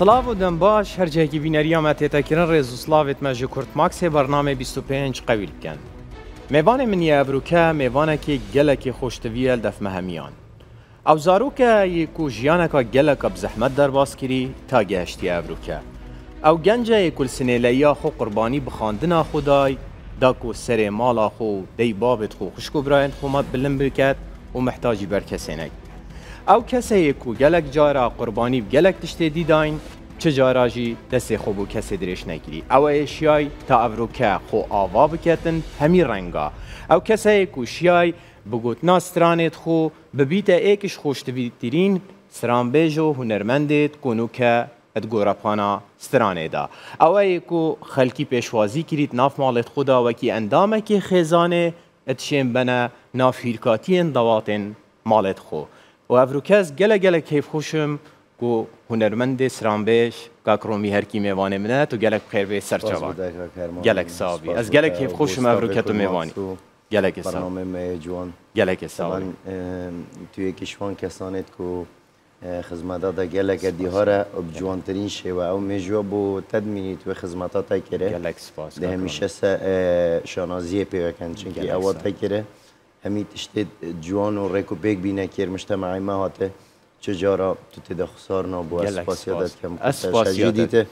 سلااو و دەم باش هەرجێکی بینەریامە تێتەکردن ڕێز و سلااوێت مەژە کورت ماکسێ بەرنامێ 25 قەویل بکەن. میوانێ منیە ئەبرووکە میوانێکی گەلێکی خۆشتویە دەفمە هەمیان. ئەو زارۆکە و ژیانەکە گەلەکە بزەحمەت دەرباسکری تا گەهشتی ئەبرووکە. ئەو گەنجە کولسنێلەیە خۆ قوربانی بخاندنا خودای داک و سەرێ ماڵا خۆ دەی بابێت خۆ خوشک و برایەن خۆمات بلم و محتاجی بەرکەسێنێک. ئەو کەسەیەک و گەلک جارە قوربانی گەلک تشتێ دیداین چ جاراژی دەستێ خۆ بوو کەسێ درێژ نەگیری ئەوە شیای تا ئەڤروکە خۆ ئاوا بکەتن هەمی ڕەنگە ئەو کەسەیەک و شیای بگوت ناسترانێت خۆ ببیتە ئێکش خۆشتویترین سرانبێژ و هوەرمەندێت کۆنوکە ئەت گۆرەپانە سترانێدا ئەوەیەک و خەلکی پێشوازی کریت ناف ماڵێت خوددا وەکی ئەندامێکی خێزانێ ئەتشێن بەنە نافیرکاتیان دەواتێن ماڵێت خۆ. و ئەڤروکەس گەلە گەلە کەیف خوشم و هوەرمەندێ سرانبێش کاکڕۆمی هەرکی میێوانێ منێت و گەلک خێربێ سەرچەوە گەلک ساوی. ئەس گەلک کێف خوشم ئەڤروکەت و میێوانی گەلێکی جوان. گەلێکی ساوان توێکیشوان کەسانێت و خزمەتە گەلەکە دیهارە جوانترین شێوە ئەو مێژوە بۆ تدمینی توێ خزمەتە تاکرێ هەمیشە شانازیە پێوەکەن چونکی ئەوە تاکرێ هەمی تشتێت جوان و ڕێک و پێک بینە کێرمشتە مەعیمە هاتێ چجارە تو تێدا خسارنەوە بۆ ئەسپاسیادت کەم دیتە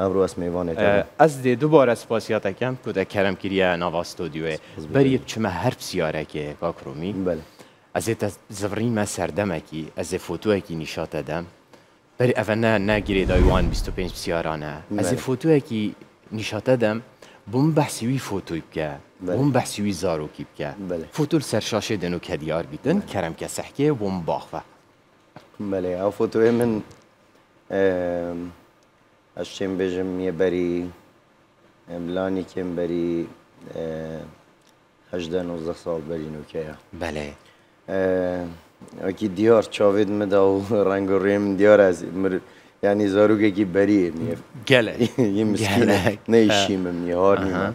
ئەمڕۆ ئەس میوانێت ئەس دێ دووبارە سپاسیاتەکەم کو دە کەرم کریە ناواستۆدیوێ بەری بچمە هەر پرسیارێکێ باکڕۆمی بەێ ئەزێتە زڤڕیمە سەردەمێکی ئەزێ فۆتوەکی نیشاتە دەم بەری ئەڤەنە ناگیرێ دایوان 25 پرسیارانە ئەزێ فۆتوەکی نیشاتە دەم بووم بەحسیوی فۆتۆی بکە بووم بەحسیوی زارۆکی بکە فۆتور سەرشاشێ دەن و کە دیار بیتن کەرم کە سەحکێ بۆم باخە بەێ ئەو فۆتۆێ من ئەشتێم بێژم یە بەری بلانی کێم بەری هەدە نوزە ساڵ بەری نوکەیە بەێ ئەکی دیار چاوێت مدا و ڕنگ و ڕێم دیار ینی زارروگێکی بەریە گەلە نەیشیمم نیهار نیمە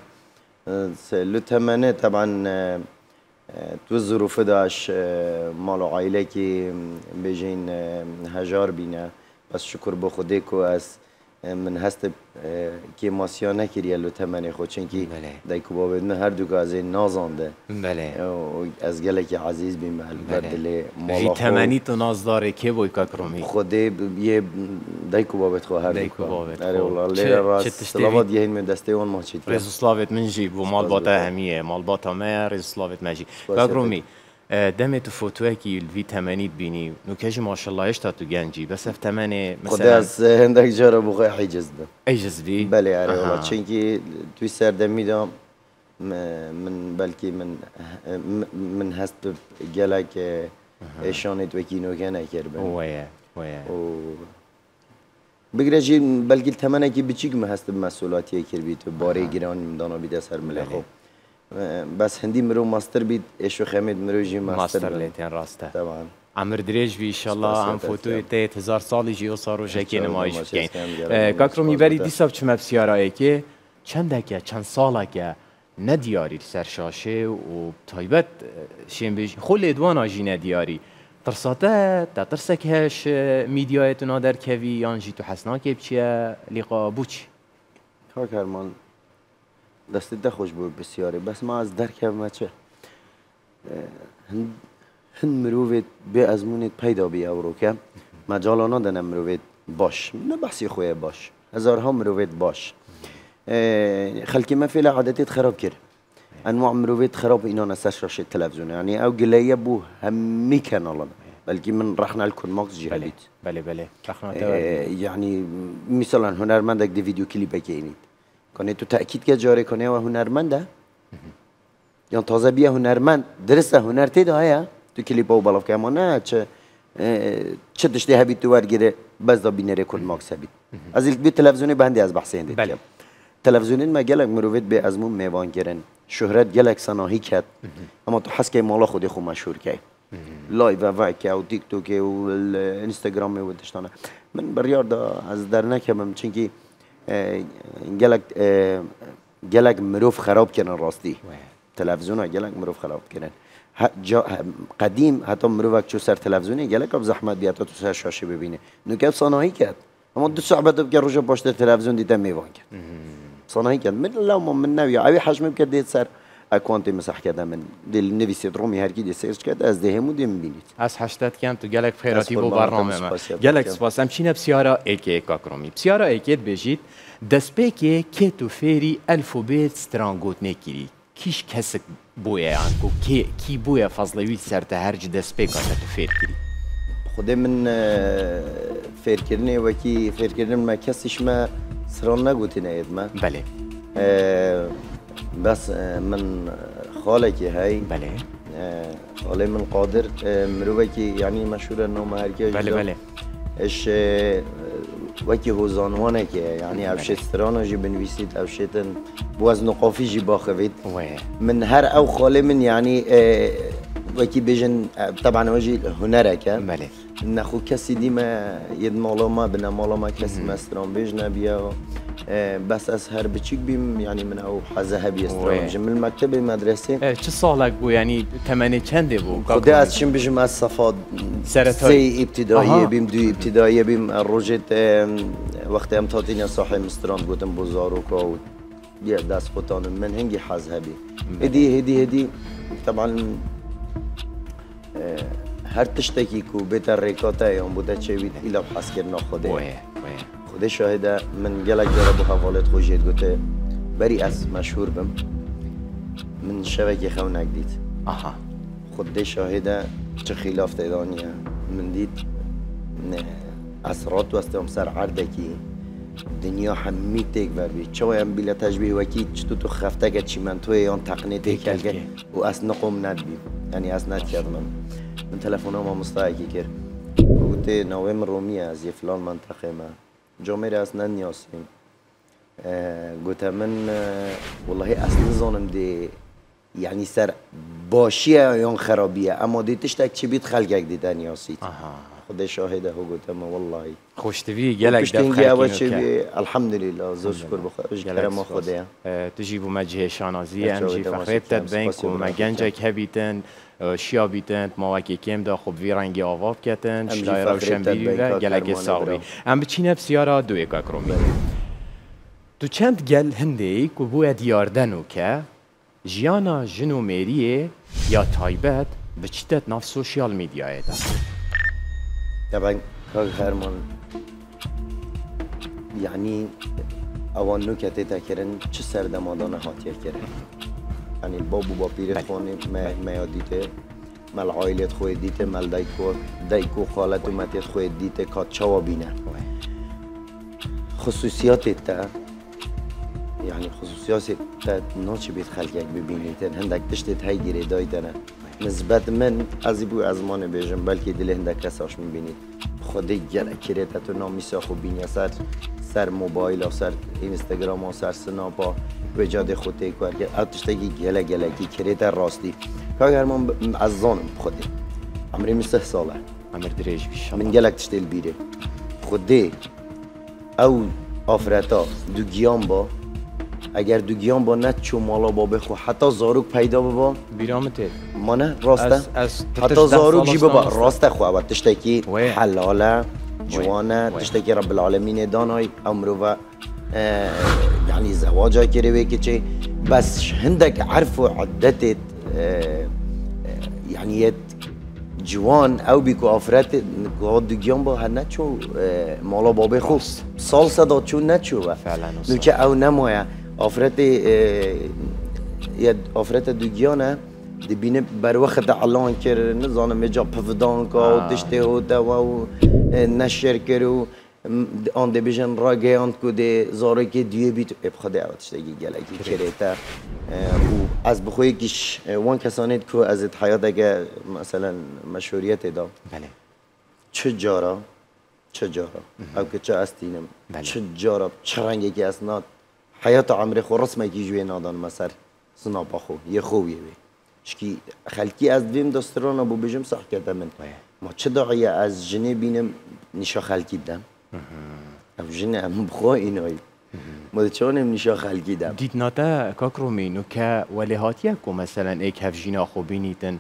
لو تمنى طبعا تو الظروف داش مالو عائلة بيجين هجار بينا بس شكر بو خودك واس من هست که ماسیا نکریه لو تمنی خود چونکی دایکو بابد من هر دو از این نازانده. بله. از گله که عزیز بیم بله. مالا تمنی تو ناز داره که بوی کاکرومی خود یه دایکو بابد خو هر دایکو بابد اره والله لیره راست. یه من دسته اون ما چیت رزو سلاوت من جیب و مال باتا همیه مال باتا ما رزو سلاوت مجی کاکرومی دەمێت تو فۆتوەکی وی تەمەنیت بینی. نوکەژی ماشەڵایش تا تو گەنجی. بەسەف تەمەێ هەندێک جارە بخۆی حیجزدا ئەیجزبی بەێ چونکی توی سەردەمیدا من بەلکی من من هەست گەلک ئێشانێت وەکی نۆکە نەکرد وەیە بگرێژی بەلگی تەمەنێکی بچیکمە هەستم مەسوولاتیە کردبییت و بارەی گیرانی مندانە بیدە سەر ملە خۆ. بەس هەندی مرۆ ماستەر بیت. ئێش و خەمێت مرۆژی ماستەر لێتیان ڕاستە ئەمر درێژوی شەڵا ئەم فۆتۆی تێت هزار ساڵی ژی و ساڕۆژێکی نمایش بکەین کاکڕۆمی بەری دیسە بچمە پرسیارایەکێ چەندێکە چەند ساڵێکە نەدیاری سەرشاشێ و تایبەت شێنبێژ خۆ لێدوان ئاژینە دیاری ترساتە تا ترسێک هەش میدیایەتنا دەرکەوی یانژی تو حەسناکێ بچیە لیقا بچی کاکارمان دەستی دەخۆش بوو بسیاری. بەس ماز دەرکەمەچە هەند مرۆڤێت بێ ئەزمونێت پەیدا بی ئەوڕۆکە مەجاڵانە دەنە مرۆڤێت باش. نە بەسی خۆیە باش. هزارها مرۆڤێت باش. خەلکی مەفێ لە عادەتێت خراپ کرد. ئەنواع مرۆڤێت خراپ ئینانە سەر شاشێت تەلەڤزیۆن ینی ئەو گلەیە بوو هەممی کەناڵن بەلکی من ڕحنال کون ماکس جیهلیت بەێ بەێ یعنی میسەڵان هوەرمەندێک دی ویددیو کلی بەکەینیت کنه تو تأکید که جاری کنه و هنرمنده یا تازه بیا هنرمند درسته هنر تیدا هیا تو کلیپ و بالاف که اما نه چه چه دشته هبید تو ورگیره بس دا بینره کل ماکس هبید از ایک بی تلویزیونی بندی از بحث هندید بله. تلویزیونی ما گلک مروید به ازمون میوان گرن. شهرت گلک سناهی کرد اما تو حس که مالا خودی خود مشهور که لایو و وایک و تیک توک و اینستاگرام و دشتانه. من بریار دا از در نکمم چونکی gelek gelek mirov xerab kirin rastî televizyona gelek mirov xerab kirin قدیم حتی مروک چو سر تلویزیونی گله کب زحمت بیاد تو سر شاشه ببینه نوکب سانایی کرد. اما دو بعد بگه روش پشت تلویزیون دیدم میوان کرد. صنعی کرد. من لو من نوی اوی حجم کرد سر اکانتی مسح کرده من دل نویسید رومی هر کی دی سرچ کرد از دهمو دی می‌بینید از هشتاد کم تو گلک خیراتی بو برنامه ما گلک سپاس هم چینه بسیارا ایکی کاکرومی بسیارا ایکیت بجید دست پیکی که تو فیری الفوبیت سترانگوت نکیری کیش کسک بویا انکو کی کی بویا فضلوی سرت هرج دست پیکا تو فیر کری خود من فیر کردنی وکی فیر کردن ما کسیش ما سران نگوتی نید ما. بله بس آه، من خالکی های بله. آه، خاله من قادر آه، مروه که یعنی مشهور نوم هرکی بله بله. اش وکی هوزانوانه که یعنی افشت سرانه جی بنویسید افشتن بواز نقافی جی باخوید. من هر أو خاله من یعنی وكي بيجن طبعا وجه هنرك نخو ناخو كاسي ديما يد مولاما بنا کسی كاسي ماسترون بيجنا و بس از هر بچیک بیم یعنی من او حزه هبی استراتژی من مکتب مدرسه. چه سالک بو یعنی تمنی چنده بو خدا از چیم بجم از صفات سه ابتدایی بیم دو ابتدایی بیم. روجت وقت ام تاتین صاحب مستران گوتم بزارو و بیا دست خطان من هنگی حز هبی. هدی هدی هدی. طبعا هر تشتکی کو بهتر ریکاتا یا بوده چه بید ایلا حس کرنا خوده خود شاهده من گلک داره با حوالت خوشید گوته. بری از مشهور بم. من شبکه خو نگدید. آها. خود شاهده چه خلاف تیدانیه من دید اسرات و سر عردکی دنیا همی تک بر بی. چه هم بیلا تشبیه وکی؟ چطور تو خفته که چی من توی آن تقنی تک که. و از نقوم ند بی یعنی از ند کرد من. من تلفن ما مستعکی کرد. گوته نویم رومی از یه فلان منطقه من جامعه اصلا نیاسیم گوته من والله اصلا زانم دی یعنی سر باشیه یا خرابیه. اما دیتش تک چی بید خلقک دیدن یاسید خود شاهده هو گوتم والله. خوشتوی گلک دب خلقی الحمدلله زور شکر بخیر. کرم خوده تجيبوا مجهه شانازی ام جی فخرت تدبین کو مگنجک هبیتن شیا بیتند ما وکی کم دا خوب وی رنگی آواب کتن شلای روشن بیری و گلک ساقبی ام بچین بسیارا دو اکا کرومی تو چند گل هنده که بوی دیاردنو که جیانا جنو میریه یا تایبت بچیتت ناف سوشیال میدیای دا طبعا کاغ هرمان یعنی اوان نکته تکرن چه سردمادان هاتیه کرن يعني الباب وبا بيرت خوني ما عائلة خوي ديته مال دايكو دايكو خالته ما تيت خوي ديته كات شوا بينا خصوصيات تا؟ يعني خصوصيات تا نوچه بيت خلقك ببينيتن هندك تشتت هاي گيري دايدنه نسبت من از بو از مان بیجم بلکه دل هندک کساش می‌بینید. خودی گل کرده تو نامی ساخو بینی سر سر موبایل و سر اینستاگرام و سر سناپا وجاد خودی کار که اتشتگی گله گله کی کرده راستی. کاگر من از زانم خودی عمری مسه ساله عمر دریج بیشم من گلک تشتیل بیره. خودی او آفرتا دو گیان با. اگر دو گیان با نه چو مالا با بخو حتی زاروک پیدا ببا. بیرامته ما نه راسته. حتی زاروک جی ببا. راسته خو اول تشتکی حلاله. جوانه تشتکی رب العالمین دانای امرو و يعني زواجها كيري كي بس هندك عرفوا عدتت يعني يت جوان او بیکو آفرت گاد دیگیان با هر نچو مالا بابه خوب سال صدا چون نچو فعلا نوکه او نمایه. آفرت آفرت دیگیانه دی بینه بر وقت علان کر نزانم اجا پفدان که و دشته و دوا و نشر کرو آن دی بیشن را گیاند که دی زاره که دیگه بیت. اب خدا اوتش دیگه گلگی کریتا. و از بخوی کش وان کسانید که از حیات اگه مثلا مشهوریت دا بله. چه جارا؟ چه جارا؟ او که چه استینم؟ چه جارا؟ چه رنگی که اسناد حیات عمر خو رسمه کی جوی نادان مسر سنا خو. یه خوبیه بی شکی خلکی از دویم دستران ابو بجم صح کرده من. ما چه داعیه از جنه بینم نشا خلکی بدم او جنه هم بخوا اینایی. ما چانم نشا خلکی دم؟ دیت ناتا کاکرومینو که ولی هاتیه که مثلا ایک هف جینا خو بینیتن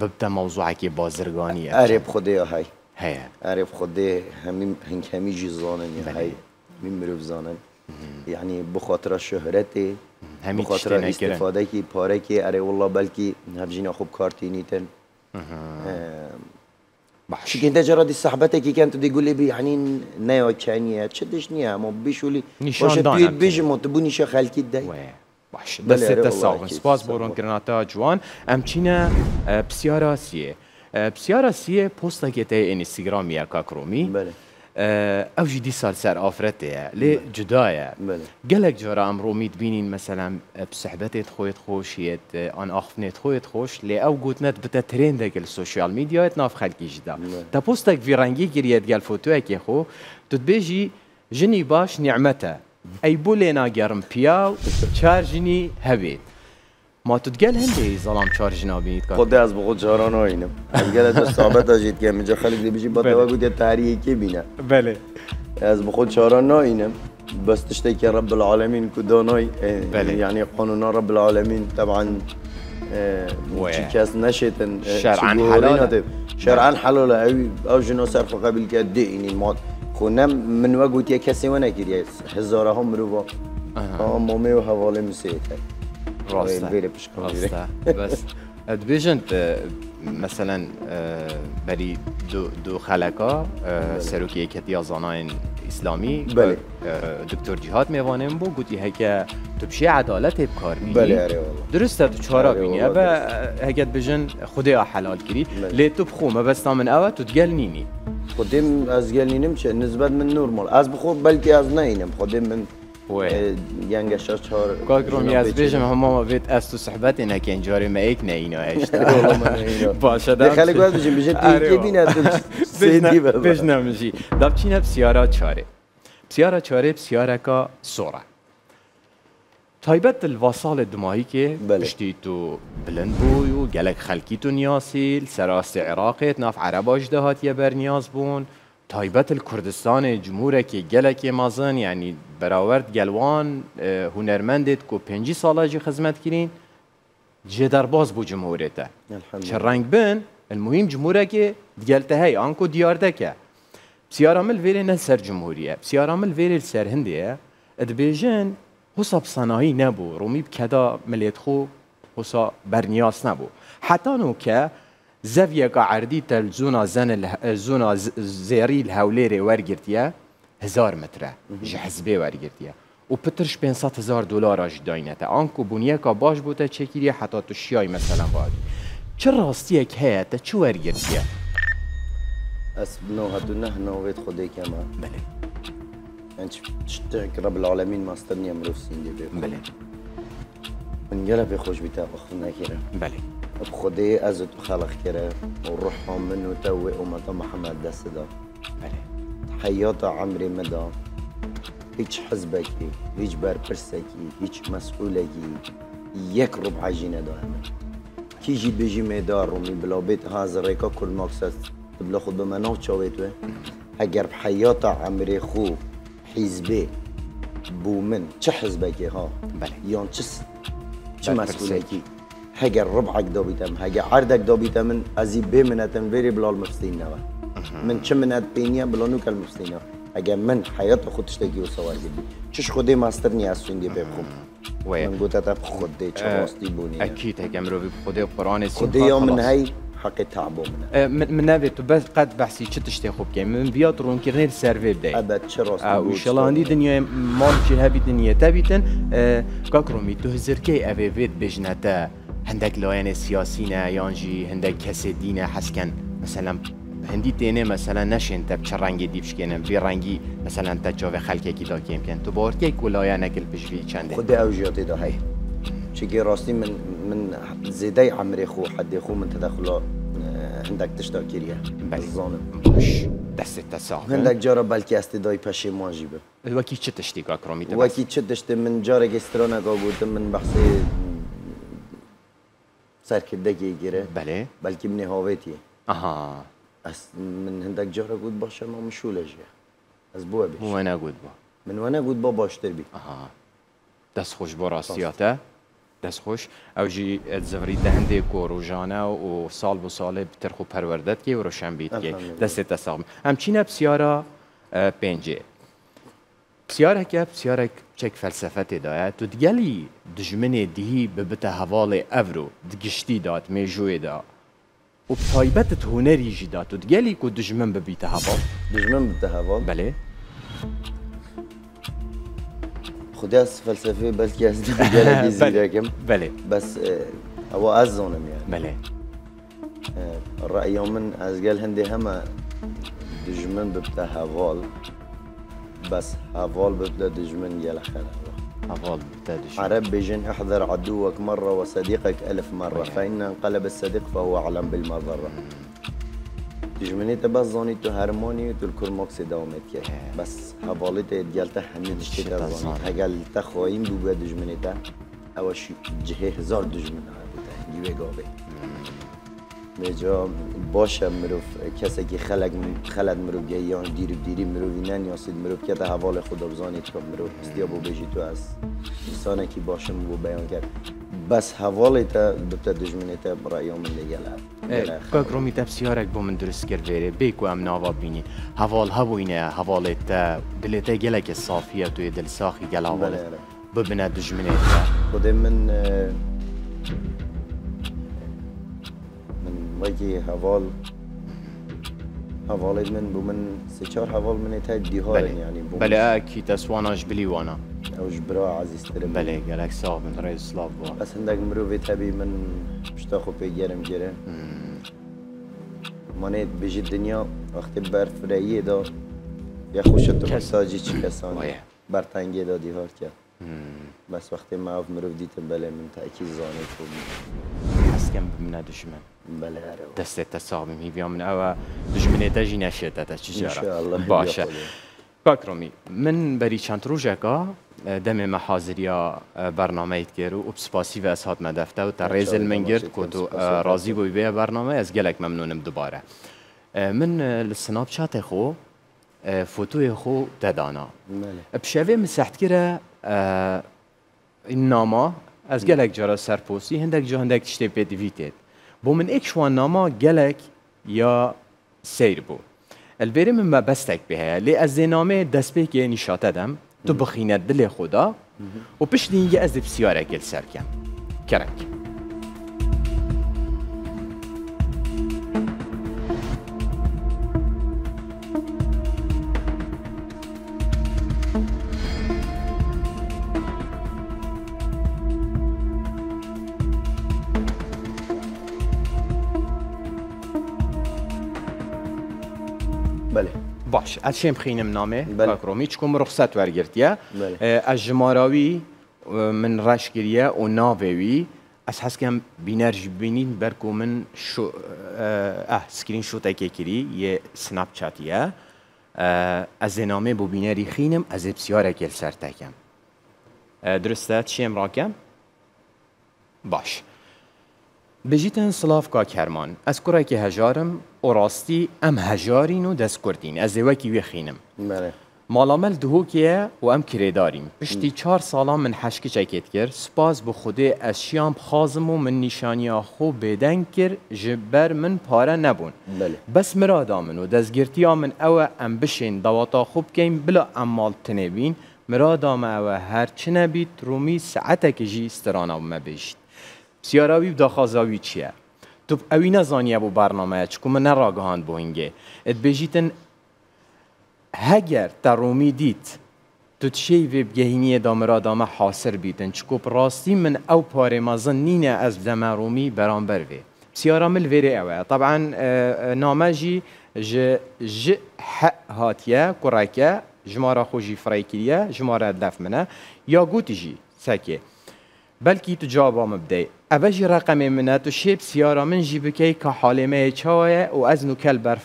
ببتا موضوعی که بازرگانیه اره بخوده یا های هەیە عرف خودێ هەمی هەمیژی زانن هەی من مرۆڤ زانن. یعنی بخاطر شهرەتێ هەمی بخاطر استفادەکی پارێکی ئەرێ وڵا بەلکی هەبژینە خوب کارتینیتن شكين جرى دي صاحبتك كانت تقول لي يعني نيو كانيا تشدش نيا مو بيشولي دانا بيجي مو تبوني شي خالكي داي باش. بس التصاوب سپاس بورون کرناتا جوان. ام چینه پسیاراسیه پسیاراسیه پوستا گته اینستاگرامی کاکرومی. بله. ئەو ژی دی سال سەر ئافرەتەیە لێ جدایە. gelek جۆرە ئەمڕۆ میتبینین مەسەلام سەحبەتێت خۆیت خۆشیت ئەان ئاخفنێت خۆیت خۆش لێ ئەو گوتنەت بتە ترێن دەگەل سوسیال میدیایەت ناف خەلکیشدا تا پۆستێک ڤڕەنگی گریێت گەل فۆتوەیەکی خۆ توتبێژی ژنی باش نیعممەتە ئەی بۆ لێ ناگەڕم پیا و چار ژنی هەبێت. ما تو تقال هندي ظلام شار جنابي خد از بقول جاران اینم قال از ثابت اجید که اینجا خلق دی بجی با تو گفت تاریخی بینه. بله. از بقول جاران اینم بس تشتكي رب العالمين كدوناي بله. يعني قانون رب العالمين طبعا كاس نشتن شرعا حلال. شرعا حلال. او او جنو صرف قبل كده يعني ما خونم من وقت يا كسي وانا كده هزاره هم مروا اه مومي وحواله مسيته راسته راسته بس دبيجن مثلا بری دو, دو خلکا سروکی یکتی زاناین اسلامی بله دکتر جهاد میوانم بو گوتی هکه تو بشی عدالت بکار درسته تو چارا بینی و هکت بجن خدا حلال کری لی تو بخو ما بس من اوه تو تگل نینی خودم از نینم چه نسبت من نورمال از بخور بلکه از نینم خودم من يانجا شاشور كاكروم ياز بيجم هما بيت استو صحبتي انا كان جاري ما ايك ناينو ايش باشا دا خلي قاعد بيجي بيجي تي بينا سيدي بيجنا مجي داب چينا بسيارة چاره. بسيارة چاره بسيارة كا سورة تایبەت الواسال دمایی که پشتی تو بلند بوی و گلک خلکی تو نیاسیل سراست عراقیت ناف عرباش دهات یه بر نیاز بون. تايبة کردستان جمهوری گلکی مازن یعنی جلوان هو نرم کو کوپنجی ساله چه خدمت کنین جدار باز بود بن المهم رنگ بین. مهم جمهوری که دلت های آن کو دیار دکه. بسیار امل ویر نصر جمهوریه. بسیار امل ویر السر هندیه. ادبی جن حساب صنایع نباور. رو میبکدا ملت خو حساب برنیاس نباور. حتی آنو که زفیه که عرضی تل زونا زن ال... زونا ز... زیری الهولیری هزار متره جه حزبه ورگردیه و پترش 500 هزار دلار اج داینتا آنکو بنیه کا باش بوته چکیری حتا تو شیای مثلا باید چه راستی اک هیت چه وارگرتیا؟ اس بنو هدو نه نو خودی که ما بله. انت شتی رب العالمین ماستنیم استنیم بله. من به خوش بیتا اخو نکیرم بله. Belê بخدي أزت خلق كره وروحهم منه توي أمة محمد دسدا حياة عمري مدى هيج حزبكي هيج بربرسكي هيج مسؤولكي يك ربع جينا دائما كي جي بيجي ميدار رومي بلا بيت هذا ريكا كل مقصد بلا خد بمناو تشاويتوه اگر بحياة عمري خو حزبي بو من چه حزبكي ها؟ بله. يان چه چه مسؤولكي ڕبعک دۆبیتم هەگە عردێک دۆبیتە من ئەزی بێ منەتم وێری بڵال مفستینەوە من چ منەت پێنیە بڵۆن و کەل مفستینەوە ئەگە من حیات خود تشتێکی و سەوارگردی چش خودێ ماستەر نیە سوندی پێ بخۆم من گوتە خودێ چڕاستی بوونی ئەکییت هەگە مرۆڤ خودێ قڕانی خودێ یا من هەی حقی تابۆ من من نابێت تو بەس قەت بەحسی چ تشتێ خوب بکەین من بیات ڕوونکردنی سەرێ بدەیت ئەبەت چ شەڵاندی دنیای ماڵکی هەبی دنیە تەبیتن کاکڕۆمی تو هزرکەی ئەوێ بێت بژنەتە هەندێک لایەنێ سیاسینە یانجی هەندێک کەسێ دینە حەسکەن مثلەم هەندی تێنێ مەسەلا نەشێن تە چه ڕەنگی دی بشکێنن بێ ڕەنگی مەسەلاەن تە چۆێ خەلکێکی داکەم پێن تو بۆرکێک و لایەنەکل پشوی چەندێ خودی ئەو ژێتێدا هەیە چگە ڕاستی من من زێدەی ئەمرێ خۆ حدێ خۆ من تەدەخڵۆ هەندێک تشتا کریە بەزانم باش. دەستێت تەسا هەندێک جارە بەلکی ئەستێدای پەشێ ماژی بە وەکی چ تشتی کاکڕۆمی وەکی چ دەشتێ من جارێکی سترۆنەگا گوتم من بەخسێ سەرکردەکی گیرە بەێ بەلکی منێ هاوێتی ئەها من هەندێک جارە گوت باشە ما مشو لە ژێ ئەس بووە وە نەگوت بۆ من وە نەگوت بۆ باشتر بی. دەست خۆش بۆ ڕاستیاتە دەست خۆش ئەو ژی زەوری دەهندێک و ڕۆژانە و ساڵ بۆ ساڵێ ترخ و پەروەردەتکێ و ڕۆشن بیتکێ دەستێتە ساڵم ئەم چینە پرسیارێک چێک فەلسفە تێدایە تو دیگەلی دژمنێ دیهی ببتە هەواڵێ ئەڤرو دگشتی دات مێژوێدا و تایبەتت هوەریژی دات و دیگەلی و دژمن ببیتە هەواڵ. دژمن بتە هەواڵ؟ بەێ خودی از فلسفه بلکه از دیگری زیرکم بله بس هو از زونم يعني بله رأي من از قال هندي هما دجمن ببتا هوال بس. أفول ببتدج دجمن يا أفول هفال دجمن. عرب بجن احذر عدوك مرة وصديقك ألف مرة. فإن انقلب الصديق فهو أعلم بالمضرة. تجمنيت بس هارموني تو الكرموكسي دومت بس هفاليتا ديالتا هنيد شتيتا زونيت هقالتا خوين دوبا دجمنيتا أول شي جهي هزار دجمن. هاربوتا جيبه قابي بجا باشه مروف کسی که خلق خلد مروف گیان دیر دیری مروف اینن یا سید مروف که حوال خدا بزانید که مروف. استیا بو بجی تو از انسانه که باشه بو بیان کرد. بس هەواڵێتە بتە دژمنێتە بڕایۆ من لەگەلا کاکڕۆمی تەپسیارێک بۆ من دروست کرد وێرێ بێک و ئەم ناوا بینی هەواڵ هەبووینە هەواڵێتە دلێتە گەلێکە سافیە توێ دلساخی گەلاوە ببنە دژمنێتە خودێ من من وەکی هەواڵ هەواڵێت من بوو من سچار هەواڵ منێت دیهۆڵێن ینی بەلە ئەکی تەسواناش بلیوانە ئەوش برا عزیزترم بەێ گەلێک ساڵ من ڕێ سلااف بووە بەس هەندێک مرۆڤێت هەبی من شتا خۆ پێ گەرم گەرە منێت بژی دنیا وەختی بەرفرەیەدا یا خوشت مەساجی چی کەسانی بەرتەنگێدا دیهار کرد بەس وەختی ماوە مرۆڤ دیتم بەلێ من تاکی زانێت حەسکەم بمنە دژمن بەلێ دەستێتە ساڵمی هیبیا من ئەوە دژمنێتەژی نەشێتە چ باشە. باکڕۆمی من بەری چەند ڕۆژێکە دەمێ مە حاضریا بەرنمەیت گێر و ئوپسپاسی بە ئەسات مەدەفتە و تا ڕێزل من گرت کۆ و ڕازی بۆی بێ بەرنامە ئەس گەلێک مەمنونم دوبارە من لە سناب چاتێ خۆ فۆتوی خۆ دەدانا پشەوێ مسەحتگرە ناما ئەس گەلێک جارە سەرپۆسی هەندێک جا هەندێک شتێ پێدیویتێت بۆ من ئێک شوان ناما گەلێک یا سیر بوو. البێری من بە بەستێک بهەیە لێ ئە زێنامێ دەستپێکێ نیشاتە دەم تو بخینە دلێ خۆدا و پشتینگە ئەز پرسیارێکل سەرکەم کەرەک. باش. ئەچێم بخینم نامێ باکڕۆمی چکۆم ڕخسەت وەرگرتیە ئە ژماراوی من ڕاشگیریە و ناوێوی ئەس حەسکەم بینەرژ بینین بەرکو من سکرین شوتێکێکری یە سناپ چاتیە ئەزێنامێ بۆ بینەری خینم ئەزێ پرسیارێکێل سەرتەکەم درستە چیم ڕاکەم باش. بژیتن سلااف کا کەرمان ئەس کوڕێکی هەژارم و ڕاستی ئەم هەژارین و دەستکردین. ئەس ێوەکی وێخینم ماڵامەل دهۆکیە و ئەم کرێداریم. پشتی چهار ساڵان من حەشکچێکێت کرد. سپاس بۆ خودێ ئەس شیام خازم و من نیشانیا خۆ بێدەنگ کرد. ji ber min pare nebûn bes mirada min û dezgirtiya min ew e em bişên dawata xû bikein bila em mal tinêbîn mirada me ew e her çi nebît rûmî seetekî jî stirana me bêjit سیاراوی و داخوازاوی چییە؟ تو ئەوی نەزانیە بۆ بارنامەیە چکو من نەڕاگەهاند بۆ هینگێ ئەت بێژیتن هەگەر تا ڕوومی دیت تو تشەی وێ بگەهینیە دامرادامە حاصر بیتن چکۆ ڕاستی من ئەو پارێمەزن نینە ئەس دەمە ڕوومی بەرامبەر وێ سیارە مل وێرێ ئەوە طبعاان نامەژی ژ هاتیە کوڕێکە ژمارە خۆشی فڕێکیریە ژمارە دەف منە یا گوتیژی سەکێ بەلکی تو جوابامە بدەیت ئەڤژی ڕقەمێ منە تو شێب سیارە من ژی بکەی کە حالێمەیە چاوایە و ئەز و کەل بەر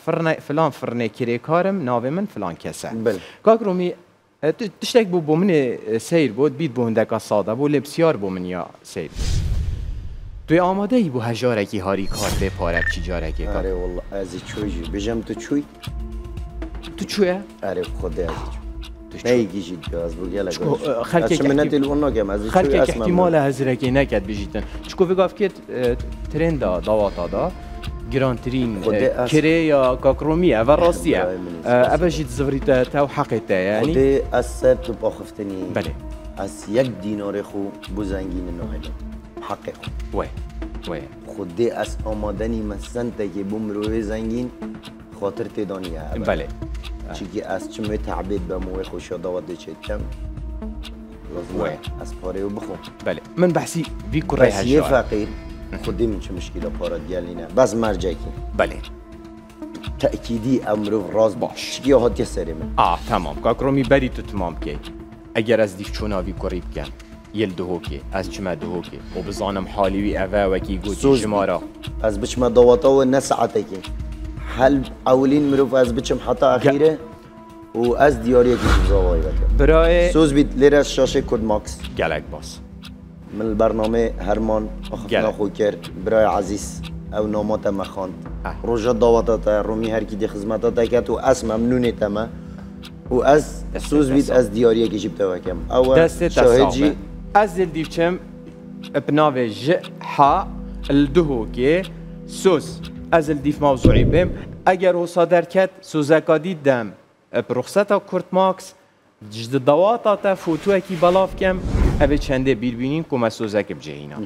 فلان فرنێ کرێکارم ناوێ من فلان کەسە کاکڕۆمی تشتێک بوو بۆ منێ سیر بۆت بیت بۆ هەندێکا سادە بۆ لێ بسیار بۆ من یا سیر. توی ئامادەی بۆ هەژارێکی هاری کار بێ پارە چی جارێکی ئەزی چۆژی بژەم تو چووی تو چوە؟ ئەرێ خۆدە نەیگیژیت گاز بۆ گەلە خەلکێک منە تلفۆن ناکەم ئەز خەلکێک احتیمالە هەزرەکەی نەکات بژیتن چکۆ بگاف کرد ترێندا داواتادا گرانترین کرێ یا کاکڕۆمی ئەە ڕاستیە ئەبەژیت زڤریتە تا و حەقێتە ینی ئەس سەر تو پاخفتنی بەێ ئەس یەک دینۆڕێ خو بۆ زەنگینە نهێنێ حەقێ وێ وێ خودێ ئەس ئامادەنی مەسەندێکی بۆ مرۆێ زەنگین خاطر تێدانە بەێ چیکی ئەس چمێ تعبێت بە موێ خۆشەداوە دەچێت کەم ئەس پارێ و بخۆم بەێ من بەسی بی کوڕی هەیە فقیر. خودی من چه مشکلە پارە دیالینە بەس مەرجێکی بەێ تأکیدی ئەم مرۆڤ ڕاست باش. چی هاتیە سەری من. ئا تەمام کاکڕۆمی بەری تو تمام بکەیت ئەگەر ئەس دیف چۆناوی کوڕی بکەن یل دهۆکێ ئەس چمە دهۆکێ بۆ بزانم حالیوی ئەڤەوەکی گوتی ژمارە ئەس بچمە دەوەتەوە نەسەعاتێکی هەل ئەولین مرۆڤ ئەس بچم حتا ئەخیرە و ئەس دیارەکی زاوای بکە برای سوز بیت لێرە شاشێ کورد ماکس. گەلک باس من بەرنامێ هەرمان خۆ کرد برای عزیز. ئەو نامۆتە مەخواند ڕۆژە داوەتە ڕۆمی هەرکی دی خزمەتە دەکات و ئەس مەمنونێتەمە و ئەس سوز بیت ئەس دیارەکیشی بتەوەکەم ئەوە دەستێتجی ئەس دل دیچم بناوێ ژ ها دهۆکێ سوز. ئەزل دیف ماوزوعی بێم ئەگەر وسا دەرکەت سوزەکادی دەم پرخسەتە کورت ماکس. جد دەواتە تا فوتووەکی بەڵافکەم ئەبێ چەندێ بیربینین کومە سۆزەکە بجێینە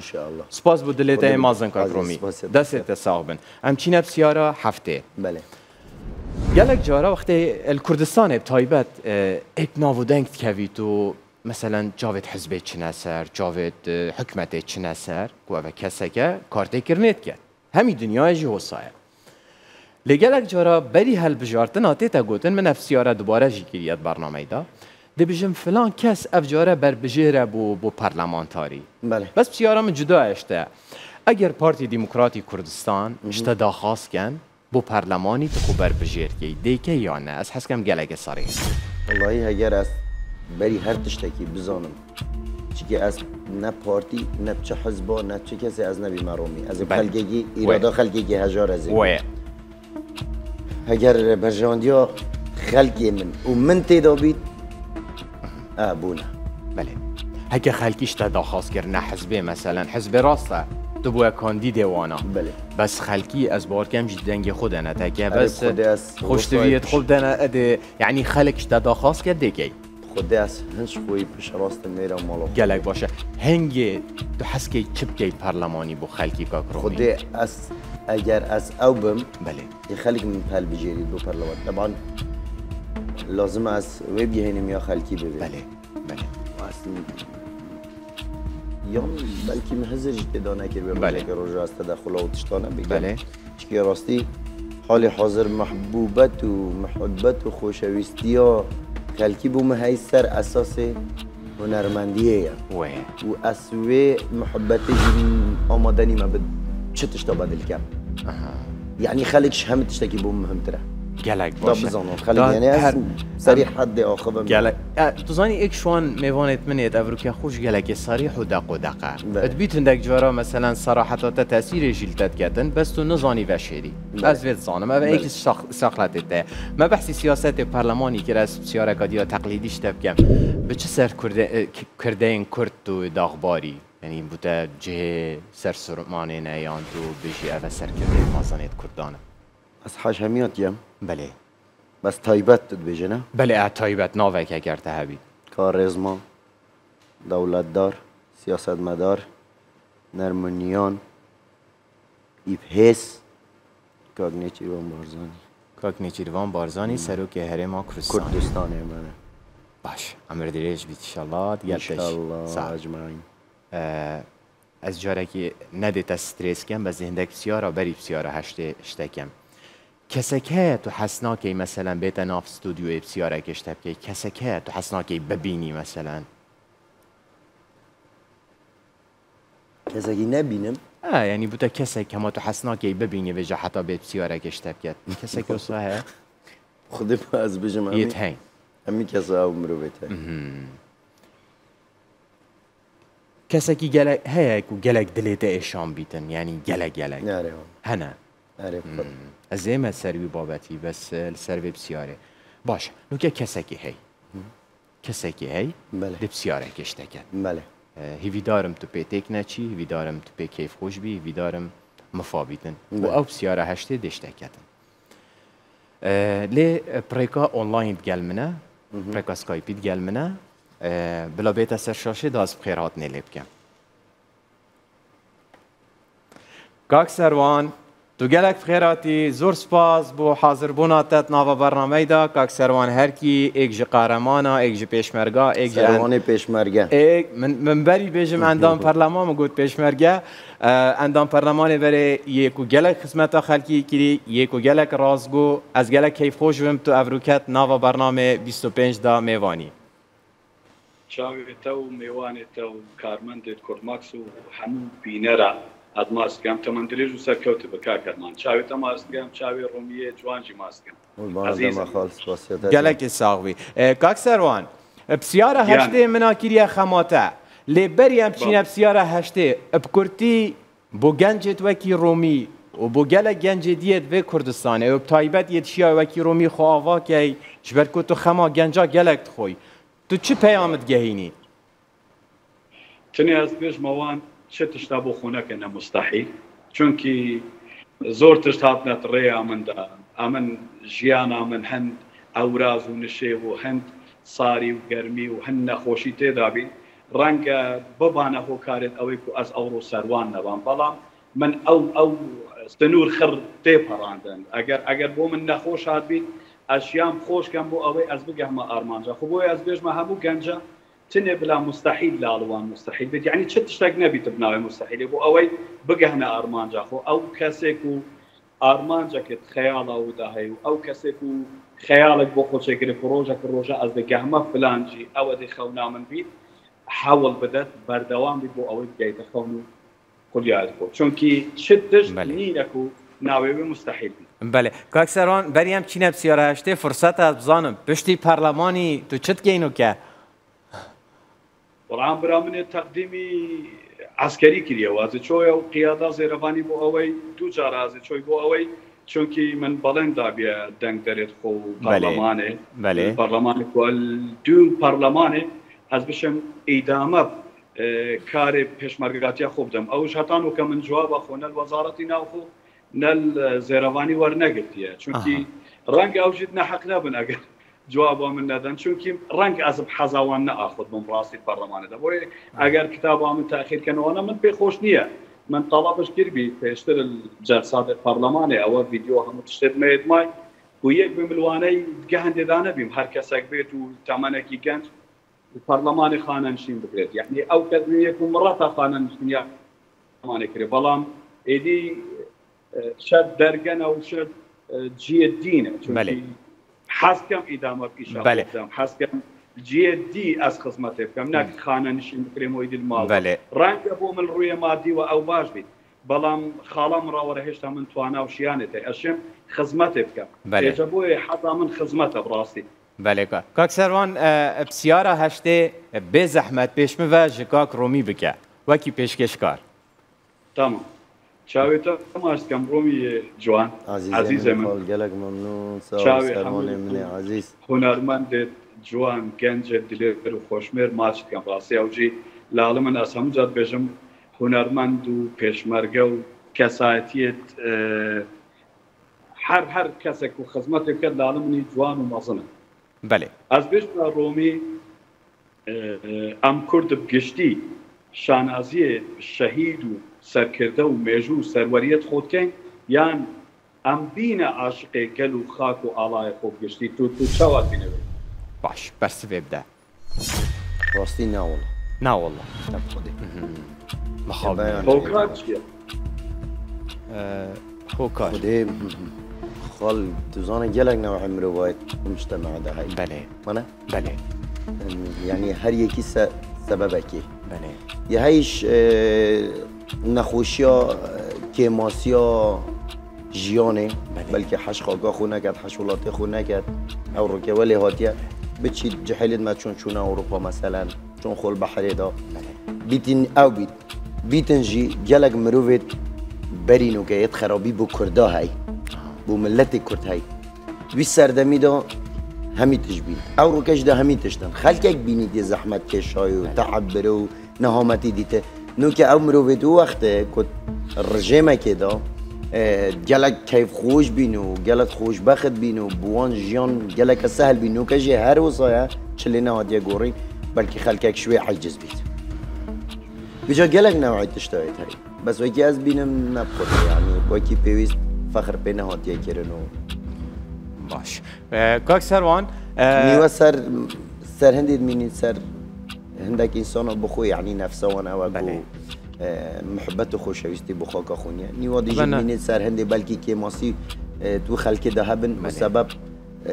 سپاس بۆ دلێتە مازن کاکڕۆمی دەستێتە ساغ بن. ئەم چینە پسیارە هەفتێ بەێ gelek cara wextê el Kurdistanê taybet ek nav û deng dikevît û meselen cavêt hizbê çine ser cavêt hikmetê çine ser ku ev همی دنیای جی حسایه لگلک جارا بری هل بجارتن آتی تا گوتن من افسیاره دوباره جی گریت برنامه دا دی بجم فلان کس افجاره بر بجیره بو, بو پرلمانتاری. بله. بس بسیاره من جدا اشته اگر پارتی دیموکراتی کردستان اشته دا خاص کن بو پرلمانی تو خوبر بجیری. که دیکه یا نه؟ از حس کم گلگه ساری. اللهی اگر از بری هر تشتکی بزانم. چیکە ئەس نە پارتی نەپچە حەز بۆ نەچ کەسی ئەس نەبی مەڕۆمی ئەز بەلگێکی ئیرادا خەلکێکی هەژار ئەز وەیە هەگەر بەرژاندیا خەلکی من و من تێدا بیت ئابوونە بەێ هەگە خەلکیشتە داخواستکردە حەزبێ مەسەلەن حەزبێ ڕاستە تو بۆە کاندیدێوانە بەس خەلکی ئەس باوەکەمجی دەنگی خوددەنەتەکە بەس خۆشتویت خۆ دەنە ئەدێ یعنی خەلکشتا داخواست کرد دێکەی خوددەس هەنج خۆی پشڕاستە مێرە ماڵ گەلک باشە هەنگێ تو حەسکەی چ بکەیت پەرلەمانی بۆ خەلکی کاکڕ خودێ ئەس ئەگەر ئەس ئەو بم بەێ خەلک من پەل بژێری بۆ پەرلەوە دەبان لازم ئەس وێ بهێنم یا خەلکی ببێ بەێ بەێ یان بەلکی من هەزرش تێدا نەکرد بەێکە ڕۆژاستە دەخڵەوە تشتانە بگەلێ چکی ڕاستی حالی حاضر محبوبەت و محبەت و خۆشەویستیە خەلکی بوومە هەی سەر ئەساسێ هوەرمەندیەیە و ئەسوێ محبەتی ئامادەنی مە چ تشتا بەدلکەم یعنی خەلێکش هەم تشتێکی بوو مهمترە گلک باشه. دابد زانان خلیم دا یعنی هر... از حد آخه بمید گلک. تو زانی ایک شوان میوان اتمنیت او رو که خوش گلک سری و دق و دقه. بله. ات بیتند اک جوارا مثلا سراحتا تا تاثیر جلتت گتن بس تو نزانی وشهری بله. از وید زانم. او ایک شخ... ده. اتده ما بحثی سیاست پرلمانی که رس سیار اکادی ها تقلیدی شدف گم. به چه سر کرده این کرد تو داغباری؟ یعنی بوده جه سر سرمانه نیان تو بشی او سر کرده مازانیت کردانه. ئەس حاش هەمیات یم بەێ بەس تایبەت بێژنە بەێ ئا تایبەت ناوێکە گەرتە هەبی کار ڕێزما دەوڵەتدار سیاست مەدار نەرمنیان ئیپهێس کاگنێکیوان بارزانانی کاکنێکیروان بارزانانی سەرۆکی هەرێما کوردستانی منە باش. ئەمر درێژ بیتیشەڵات ساجماین ئەس جارێکی نەدێتە سترێسکەم بە زیندێک پسیارە بەری پسیارە هەشتێ شتێکم کەسێک هەیە تو حەسناکەی مەسەلەن بێتە ناف ستودیوی پسیارێکی شتە بکەیت کەسێک هەیە تو حەسناکەی ببینی مەسەلەن کەسێکی نەبینم ینی بوتە کەسێک کەمە تو حەسناکەی ببینی بێژە حتا بێت پسیارێکی شتە بکەێت کەسێک وسا هەیە خودی ئەس بژم هەین ئەمی کەس مرۆڤێت کەسێکی هەیە و گەلێک دلێتە ئێشان بیتن ینی گەلە گەلە هەنە ئەزێمە سەروی بابەتی بەس سەروێ پرسیارێ باش نوکە کەسێکی هەی کەسێکی هەی لە پرسیارێکش دەکەن هیویدارم تو پێتێک نەچی هیویدارم تو پێ کەیف خۆش بی هیویدارم مفابیتن و ئەو پرسیارە هەشتێ دەشتەکەتن لێ پرێکا ئۆنلاین گەل منە پرێکا سکایپیت گەل منە بلا بێتە سەر شاشێ داز بخێرهاتنێ لێ بکەم کاک سەروان دو گلک خیراتی زور سپاس بو حاضر بونا تت ناو برنامه دا که سروان هر کی ایک جی قارمانا ایک جی پیشمرگا ایک سروان پیشمرگا من, بری بیجم اندام پرلمان مگود پیشمرگا اندام پرلمان بری یکو گلک خسمتا خلکی کری یکو گلک رازگو از گلک کیف خوش ویم تو افروکت ناو برنامه 25 دا میوانی چاوی تو میوانی تو کارمند کرد مکسو همون بینه ادماست که هم که من دلیجو سر که تو چاوی تا ماست چاوی رومیه جوانجی ماست که هم عزیزم گلک ساغوی کک سروان بسیار هشته مناکیری خماته لبری هم چین بسیار هشته بکرتی بو گنجت وکی رومی و بو گل گنجه دیت به کردستانه و یه چیه وکی رومی خواه آقا که ای جبر خما گنجا گلکت خوی تو چی پیامت گهینی؟ چنی از بیش موان چه تشتا بۆ خۆنەکە نەمستحیل چونکی زۆر تشت هاتنێت ڕێ مندا ئەمن ژیانە من هەند ئەوراز و نشێ و هەند ساری و گەرمی و هەند نەخۆشی تێدابین. ڕەنگە ببانە هۆکارێت ئەوەی و ئەس ئەوڕۆ سەروان نەبان. بەڵام من ئەو ئەو سنوور خڕ تێپەڕاندن ئەگەر ئەگەر بۆ من نەخۆش هاتبین ئەشیان خۆشکەم بۆ ئەوەی ئەس بگەمە ئارمانجا. خو بۆی ئەس بێژمە هەموو گەنجە تنێ بلا مستحیل لاڵوان مستحیل بێت؟ یعنی چه تشتێک نەبیت بناوی مستحیلی بۆ ئەوەی بگەهنە ئارمانجا خۆ ئەو کەسێک و ئارمانجەکەت خەیاڵا و داهەیە و ئەو کەسێک و خەیاڵێک بۆ خۆچێگرێت ڕۆژەکە ڕۆژە ئەس دەگەهمە فلانجی ئەوە دی خەونا من بیت حاول بدەت بەردەوام بیت بۆ ئەوەی گەیتە خەون و قلیات بۆ. چونکی چ دشت نینەک و ناوێوێ مستحیل بله. کاکسەران بەریەم چینە پسیارە هەشتێ فرسەت بزانم پشتی پەرلەمانی تو چت گەین و کە بەڵام برا منێ تەقدیمی عسکەری کردیەوازە چۆیە و قیادا زێرەبانی بۆ ئەوەی دوو جارازە چۆی بۆ ئەوەی چونکی من بەڵێن دابێ دەنگ دەرێت خۆ پەرلەمانێ پەرلەمانی دوو پەرلەمانێ ئەس بشم ئیدامە کارێ پێشمەرگاتیا خۆ بدەم. ئەوش هەتان و کە من جوابە خۆ نەل وەزارەتی ناوخۆ نەل زێرەوانی وەرنەگرتیە. چونکی ڕەنگە ئەوژیت نەحەق نەبن ئەگەر. جوابا من نەدەن چونکی ڕنگ ئەزب حەزاوان نەئاخود بم ڕاستی پەرلەمانەدا بۆی ئەگەر کتابا من تاخیرکەنەوەە من پێ خۆش نییە من تەڵابش کردبی پێشتر جەرساد پەرلەمانێ ئەوە ویددیو هەموو تشتێت مێت مای. و یەک بملوانەی گەهندێدا نەبیم هەر کەسێک بێت و تامەنێکی گەنج پەرلەمانی خانەنشین بکرێت یعنی ئەو کەسێک و مڕەتە خانەنشینیا کرێ بەڵام ئێدی شەر دەرگەنە و شت جیە دینە حەزکەم ئیدامە پیش حەزکەم جێدی ئەس خزمەت بکەم ناک خانە نشین بکرێمەوەی دلماڵ ڕەنگە بۆ من ڕوویە مادی و ئەو باش بیت بەڵام خاڵام ڕاوەرە هێشتا من توانە و شیانێتە ئەشم خزمەتێ بکەم بەێجە بۆیە حەزا من خزمەتە بڕاستی بەێکە کاک سەروان پرسیارە هەشتێ بێ زەحمەت پێشمەوە ژ کاک ڕۆمی بکە وەکی پێشکەشکار تامە چاوێتە ماستکەم ڕۆمی جوان. عزیزە گەلک ممنون منێ عزیز. هوەرمەند دێت جوان گەنجە دلێر و خۆشمێر ماچکەم ڕاستی ئەوجی لاڵە من ئەسەمجات بێژم. هوەرمەند و پێشمەرگە و کەسایەتیت هەر هەر کەسێک و خزمەتێک کرد لاڵە منی جوان و مەزنە بەێ ئەس بێش ڕۆمی ئەم کورد گشتی شانازیە شەهید و سەرکردە و مێژوو و سەروەریەت خۆتکەین یان ئەم بینە عاشقێ گەل و خاک و ئاڵایە خۆگەشتی تو تو چاوات بینەوە باش بەرسێ بدە ڕاستی ناوڵ ناوەڵ خۆکارێ خەڵ دوزانە gelek نەوە مرۆڤایت مشتەمەدا هەی بەێ منە بەێ ینی هەر یەکی سەبەبەکی بەێ یە هەیش نەخۆشیە کێماسیە ژیانێ بەلکە حەش خاگا خو نەکات حەش وڵاتی خو نەکات ئەو ڕۆکەوە لێ هااتە بچیت جحلت مە چۆن چوونە ئەوروپا مەسەلەن چۆن خۆل بەحرێدا بیتین ئەو بیت. بیتنجی gelek mirovێت berîn û geyet xerabî bû Kurda hey bû milletê Kurd hey wî serdemî da همی تشبین او رو کش ده همی تشتن. خلکک بینید یه زحمت کشای و تعب بره و نهامتی دیته. نو که او مروفت او وقته که رژیمه که دا گلک کیف خوش بینو گلک خوش بخت بینو بوان جیان گلک سهل بینو که جی هر وصایه چلی یه گوری بلکه خلکک شوی عجز بید بجا گلک نوعی تشتایت هایی بس وکی از بینم نبخوره یعنی وکی پیویست فخر پی نهاد یه کرنو باش. کاک سروان نیوه سر سر هندید مینید سر هندك انسان بخو يعني نفسه وانا وقو محبت و خوشویستی بخوا که خونیه نیوا دیجی مینید سر هنده بلکی که ماسی تو خلک ده هبن و سبب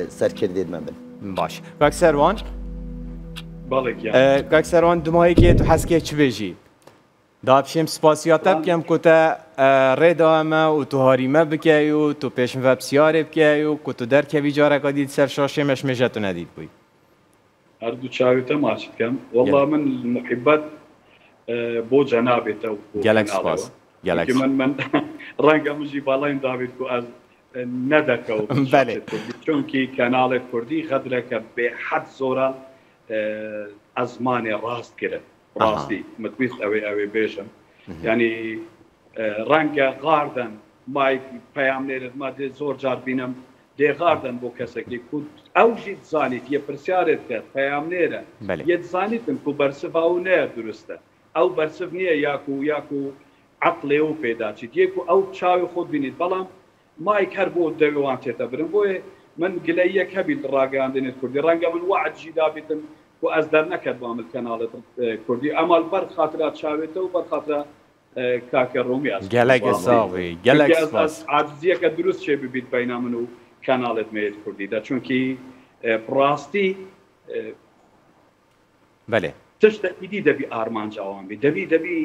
سر کردید من بن باش. کاک سروان؟ بالك يعني کاک سروان دمایی که تو حسکه چی بجی؟ دابشیم سپاسیاتا بکم کتا ریدا اما و تو هاریمه بکی و تو پیشم و بسیاره بکی و کتو در که بیجاره که دید سر شاشه مش مجتو ندید بوی؟ هەردوو چاوێتە ماچ بکەم وەڵا من محیبەت بۆ جەنابێتە گەلک سپاس من من ڕەنگە مژی باڵین داوێت و ئەس نەدەکەوت چونکی کەناڵێک کوردی خەدرەکە بێ حەد زۆرە ئەزمانێ ڕاست کرد ڕاستی متویست ئەوێ ئەوێ بێژم ینی ڕەنگە غاردن. مای پەیام لێرت ما زۆر جار بینم دێغاردن بۆ کەسێکی کود ئەو ژی زانیت یە پرسیارت کرد پەیامنێرە یەت زانیتم کو بەرسفا و نەیە درستە ئەو بەرسف نییە یاکو و یاکو عقلێ و پێداچیت یەک و ئەو چاوی خۆت بینیت. بەڵام مایک هەر بۆ دەوێوان تێتە برن بۆیە من گلە یەک هەبیت ڕاگەاندنێت کوردی. ڕەنگە من وعجی دابیتم و ئەس دەر نەکرد بامل کەناڵێت کوردی. ئەمال بەر خاطرات چاوێتەوە بەر خاطرە کاکە ڕۆمی گەلێک ساڵی گەلێک عجزیەکە دروست چێ ببیت بەینا من و kanalet Meyet Kurdî da çunkî rastî Belê tiştek îdî debî armanca wan bî debî debî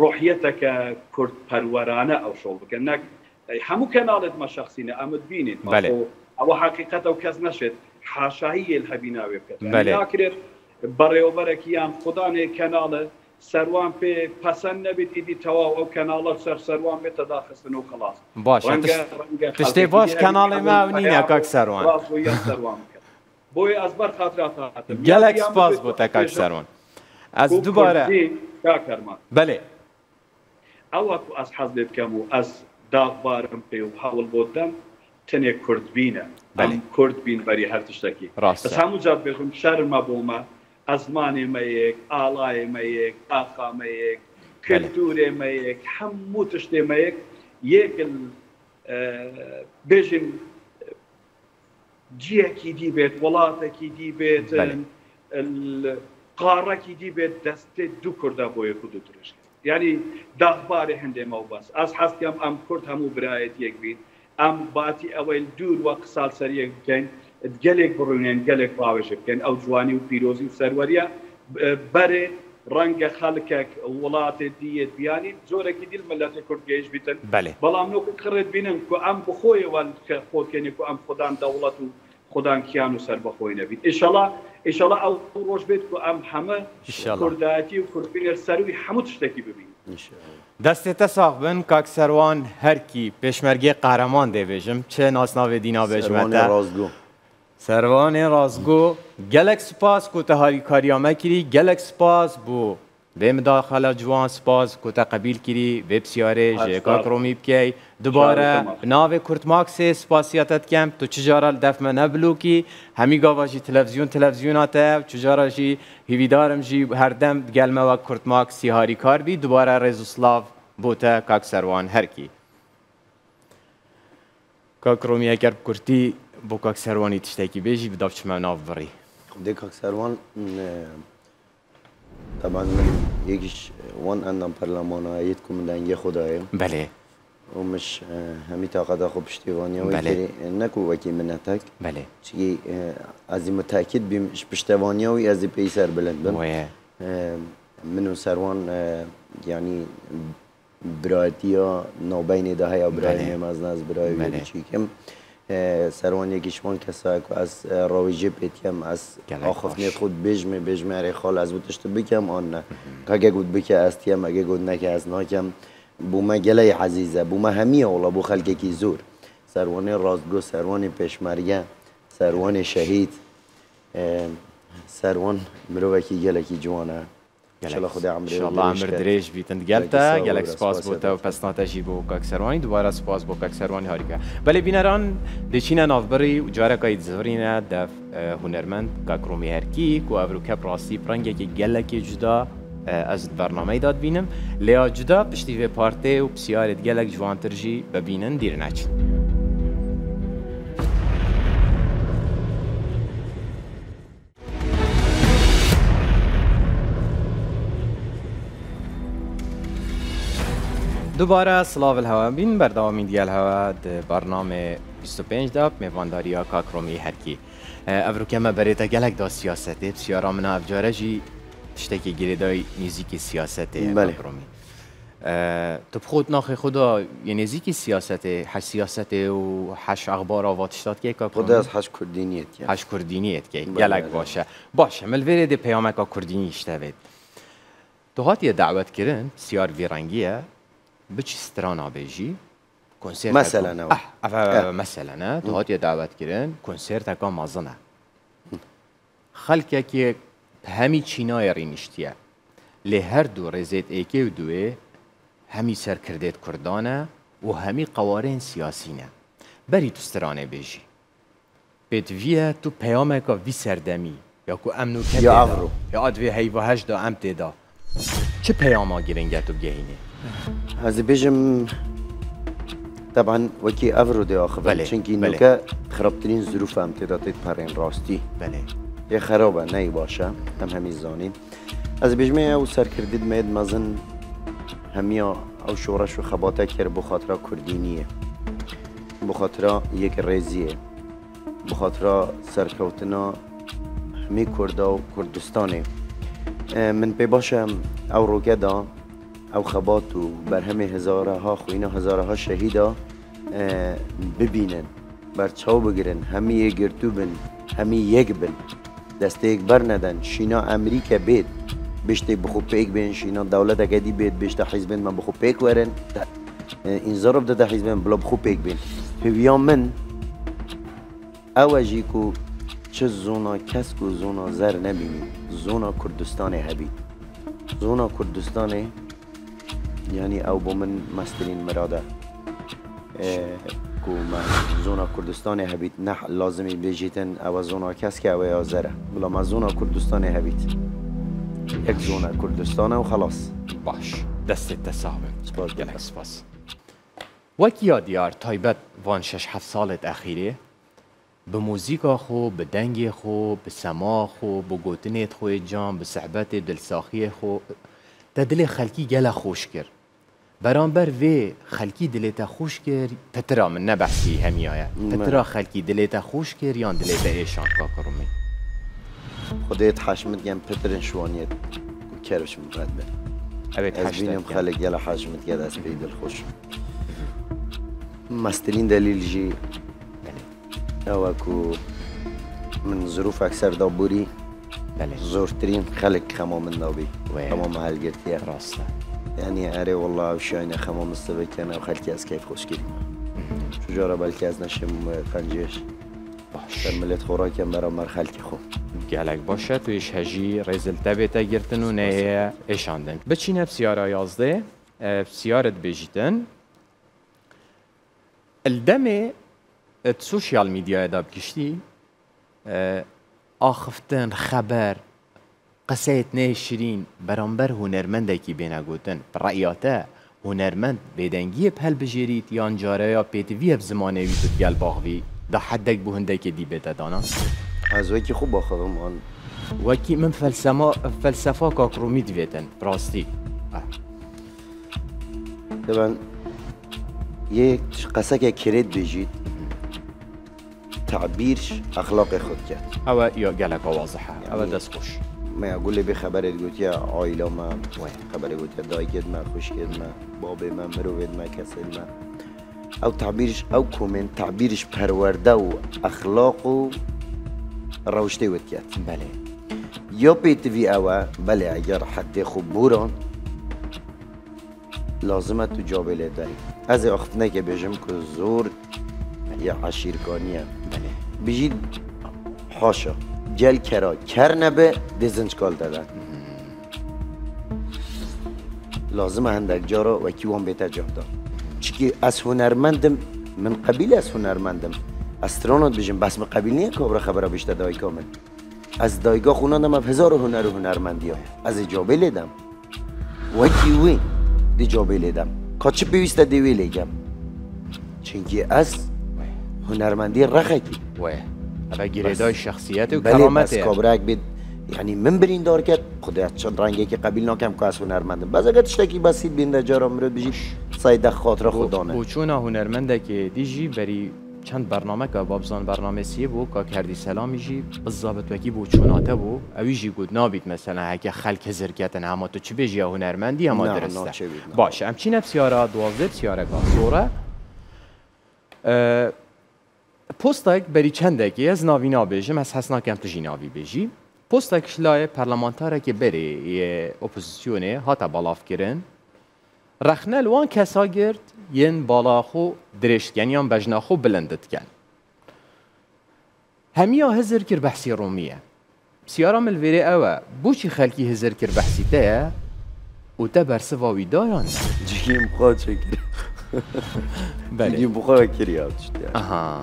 روحیتەکە کوردپەروەرانە ئەو شۆڵ بکەن. نەک هەموو کەناڵت مە شخصینە ئەمت بینیت. ئەوە حقیقەت ئەو کەس نەشێت. حاشایی هەبی ناوێ بکەێت بەڕێوبەرێکی یان خوددانێ کەناڵە سەروان پێ پەسەند نەبیت ئیدی تەواو ئەو کەناڵە سەر سەروان بێتە داخستن و خلاص. باش تشتێ باش کەناڵی ما نینە کاک سەروان. بۆی ئەس بەر خاطرات گەلێک سپاس بۆ تە کاک سەروان. ئەس دووبارە بەێ ئەوە ئەس حەز لێ بکەم و ئەس داغبارم پێ و هەوڵ بۆ دەم تەنێک کورد بینە. کورد بین بەری هەر تشتێکی ڕاست هەموو جات بێژم شەرمە بۆمە. ئەزمانی مەیەک ئاڵایە مەیەک ئاقا مەیەک کللتورێ مەیەک هەموو تشتێ مەیەک یەکن بێژین جیەکی دی بێت وڵاتێکی دی بێت قاڕەکی دی بێت دەستێ دوو کووردا بۆ یەک دوو درشت یعنی داخبارێ هەندێ مەوباس ئەس حەستیان ئەم کورد هەموو برایەت یەک بین ئەم باتی ئەوەی دوور وە قسال سەر یەک بکەین گەلێک بڕونێن گەلێک ڕاوێژ بکەن. ئەو جوانی و پیرۆزی و سەروەریە. بەرێ ڕەنگە خەڵکێک وڵاتێت دیەت بیانی جۆرەی دیل مەلەتی کورتگەیش بیتن. بەڵام نۆکو کڕێت بینن کو ئەم بخۆیەوە خۆکێنی و ئەم خوددان دەوڵەت و خوددان کیان و سەر بەخۆی نەبیت ئیشەڵا ئیشەڵا ئەو ڕۆژ بێت و ئەم هەمە کوردایەتی و کورتبینێر سەروی هەموو شتێکی ببین. دەستێتە ساخ بن کاک سەروان هەرکی پێشمەرگی قارەمان دەبێژم چه ناسناوێ دینا بێژمەتە؟ سروان رازگو گلک سپاس کو تهاری کاریامه کری گلک سپاس بو. به مداخله جوان سپاس کو قبیل کری وب سیاره جکا کرومی بکی. دوباره ناو کرت ماکس سپاسیاتت کم. تو چجارا دف من نبلو همی گاوا جی تلویزیون تلویزیونات چجارا جی هیویدارم جی هر دم گلمه و کرت ماکس سیهاری کار بی. دوباره رزوسلاو بوته کاک سروان هر کی. کاک رومی اگر کرتی بۆ کاک سەروانی تشتێکی بێژی بدا بچمە ناو بڕی. دێ کاک سەروان طبعا من یەکیش وان ئەندام پەرلەمانایەت کو من دەنگە خدایە. بەێ ومش هەمی تاقەدا خۆ پشتیوانیەوەی نەکو وەکی منەتەک. بەێ چی ئازی متاکیت بیم پشتەوانیەوەی ئەزی پێی سەر بلند بم. من و سەروان ینی برایەتە ناوبینێدا هەیە برای مەز ناز برای چیکەم. سروان یکیشمان کسایی که از آخفنی خود بجمه بجمه اری خال از بودشت بکم آن نه. که گود بکه از تیم اگه گود نکه از ناکم. بوما گله عزیزه بوما همیه اولا بو خلقه کی زور. سروان رازگو سروان پیشمرگه سروان شهید شاء خدا عمر شاء الله عمر دريج بيتن قالتا قالك سپاس بو تو پس ناتجی بو کاک سروانی دوباره سپاس بو کاک سروانی هاریکا بله بینران دچینا نافبری و جاره کای زورینه دف هنرمند کاک رومی هرکی کو ابرو کپ راستی پرنگه که گلکی جدا از برنامه داد بینم لیا جدا پشتی به پارتی و بسیارت دوباره سلاو الهوا بین بردوامی دیال هوا برنامه 25 داب میوانداریا کاکرومی هرکی افرو کما بریتا گلک دا سیاسته بسیارا منا افجاره جی تشتکی گیری دای نیزیکی سیاسته بله. کاکرومی تو خود ناخ خدا یه نزیکی سیاسته هش سیاسته و هش اخبار آواتشتاد که کاکرومی خدا از هش کردینیت که هش کردینیت که گلک باشه. باشه ملویره دی پیامک کردینی اشتوید. تو هاتی دعوت کرن سیار ویرنگیه بچی سترانا بیجی کنسرت مثلا اه مثلا تو هات دعوت کردن کنسرت کا مازنه خلک که همی چینای رینشتیه. لی هر دو رزید ایکی و دوی همی سر کردید کردانه و همی قوارین سیاسینه بری تو سترانه بیجی بید ویه تو پیامه که وی سردمی یا کو امنو کده یا افرو. یا ادوی هیوه هشدا ام تیدا چه پیاما گیرنگه تو بگهینه هذا بيجم طبعا وكي افرو دي اخر بله چونكي نوكا خرابترين ظروف هم تداتيت پرين راستي بله. یه خرابه نه باشه هم همی زانین از بجمه او سر کردید مید مزن همیا او شورش و خباته کرد بخاطر کردینیه. بخاطر یک ریزیه بخاطر سرکوتنا همی کردا و کردستانه. من پی باشم او رو گدا. او خبات و بر همه هزاره ها خوینا هزاره ها شهیدا ببینن بر چاو بگیرن یک گرتو بن همی یک بن دست یک بر ندن شینا امریکا بید بشته بخو پیک بین شینا دولت اگدی بید بشته حزبین من بخو پیک ورن. این ضرب ده حزبین بلا بخو پیک بین. پیویان من اوجی کو چه زونا کس کو زونا زر نبینی زونا کردستان هبید زونا کردستان يعني او بو من مسترين مراده. کو من زونا کردستان هبیت نه لازمی بجیتن او زونا کس که او یازره. بلا ما زونا کردستان هبیت یک زونا کردستان و خلاص. باش دست تساهم سپاس گلک سپاس. وکی دیار تایبت وان شش هفت سالت اخیره. به موزیکا خو به دنگ خو به سما خو به گوتنیت خو جان به صحبت دلساخی خو. تا دل خلکی گله خوش کرد. برانبر وی خلکی دلیتا خوش کرد پترا من نبحثی همی آیا پترا خلکی دلیتا خوش کرد یا دلیتا ایشان کا کرمی خودت حشمت گم پترن شوانیت کرش مقد از بینم خلق گل حشمت گد از بید خوش مسترین دلیل جی. او کو من ظروف اکثر دابوری بله. زورترین خلق خمام من دابی يعني اري والله وشاينا خمام السبك انا وخالتي از كيف خوش كريم شجارة بالكي از نشم قنجيش باش. كملت خوراكم برا مر خالتي خو. گلک باشه تویش هجی رزلته بیتا گرتن و نه ایشاندن. بچینه بسیارا یازده بسیارت بجیتن. الدم السوشيال ميديا دا بكشتي آخفتن خبر. قسەیت نێشرین بەرامبەر هوەرمەندێکی بێنەگوتن ڕائیاتە هوەرمەند بێدەنگیە هەل بژێریت یان جارەیە پێتویە زمانەوی گەل باغوی. دا حدێک بۆ هەندێکی دی بێتەدانا ئازوەکی خوب بەخەڵمان وەکی من فەلسەما فەلسەفا کاکڕومی دوێتن. ڕاستی. دەبن یەک قەسەکە کرێت بژیت. تعبیرش ئەخلاقی خود کرد ئەوە یا گەلەکە وازحە ئەوە دەستخۆش. ما اقول لي بخبرت گوتی عائله ما خبر گوتی دایکت ما خوشکت ما باب ما مروت ما کسل ما. او تعبیرش او کومن تعبیرش پرورده و اخلاق و روشته بله. یا پیت وی او بله اگر حد خوب بوران لازمه تو جابله داری. از اخت که بجم که زور یا عشیرکانیه. بله. بجید حاشا. گل کرا کر نبه دزنج کال دادن. لازم هندک جارا و کیوان بیتا جاب داد چی از هنرمندم من قبیل از هنرمندم. استرانات بجیم بس من قبیل نیه کابرا خبره بیشتر دای کامل. از دایگاه خوناندم اب هزار هنر و هنرمندی ها از اجابه لیدم و کیوی دی جابه لیدم کاچه بیویسته دیوی لیگم. چونکی از هنرمندی رخه کی و گیردای شخصیت و کرامت بس کابرک بید یعنی من برین دار کرد خدا چند رنگی که قبیل ناکم که از هنرمندم. باز اگه تشتکی بسید بینده جارا مرد بجی سایده خاطر خودانه بوچونا هنرمنده که دیجی بری چند برنامه که بابزان برنامه سیه بو که کردی سلامی جی بالضبط وکی بو چوناته بو. اوی جی گود نابید مثلا هکه خلک هزرگتن اما تو چی بیجی هنرمندی اما درسته. باشه. همچی نفسیارا دوازده بسیاره که سوره پستک بری چندکی از ناوی نابیجم از حسنا کم تو جی ناوی بیجی پستک شلای پرلمانتاره که بری اپوزیسیونه هاتا بالاف کرن رخنل وان کسا گرد ین بالا خو درشت یعنی هم بجنا خو بلندت کن همیا هزر کر بحثی رومیه سیارا ملویره اوه بوچی خلکی هزر کر بحثی ته و تا برسه واوی بله بخواه کریات آها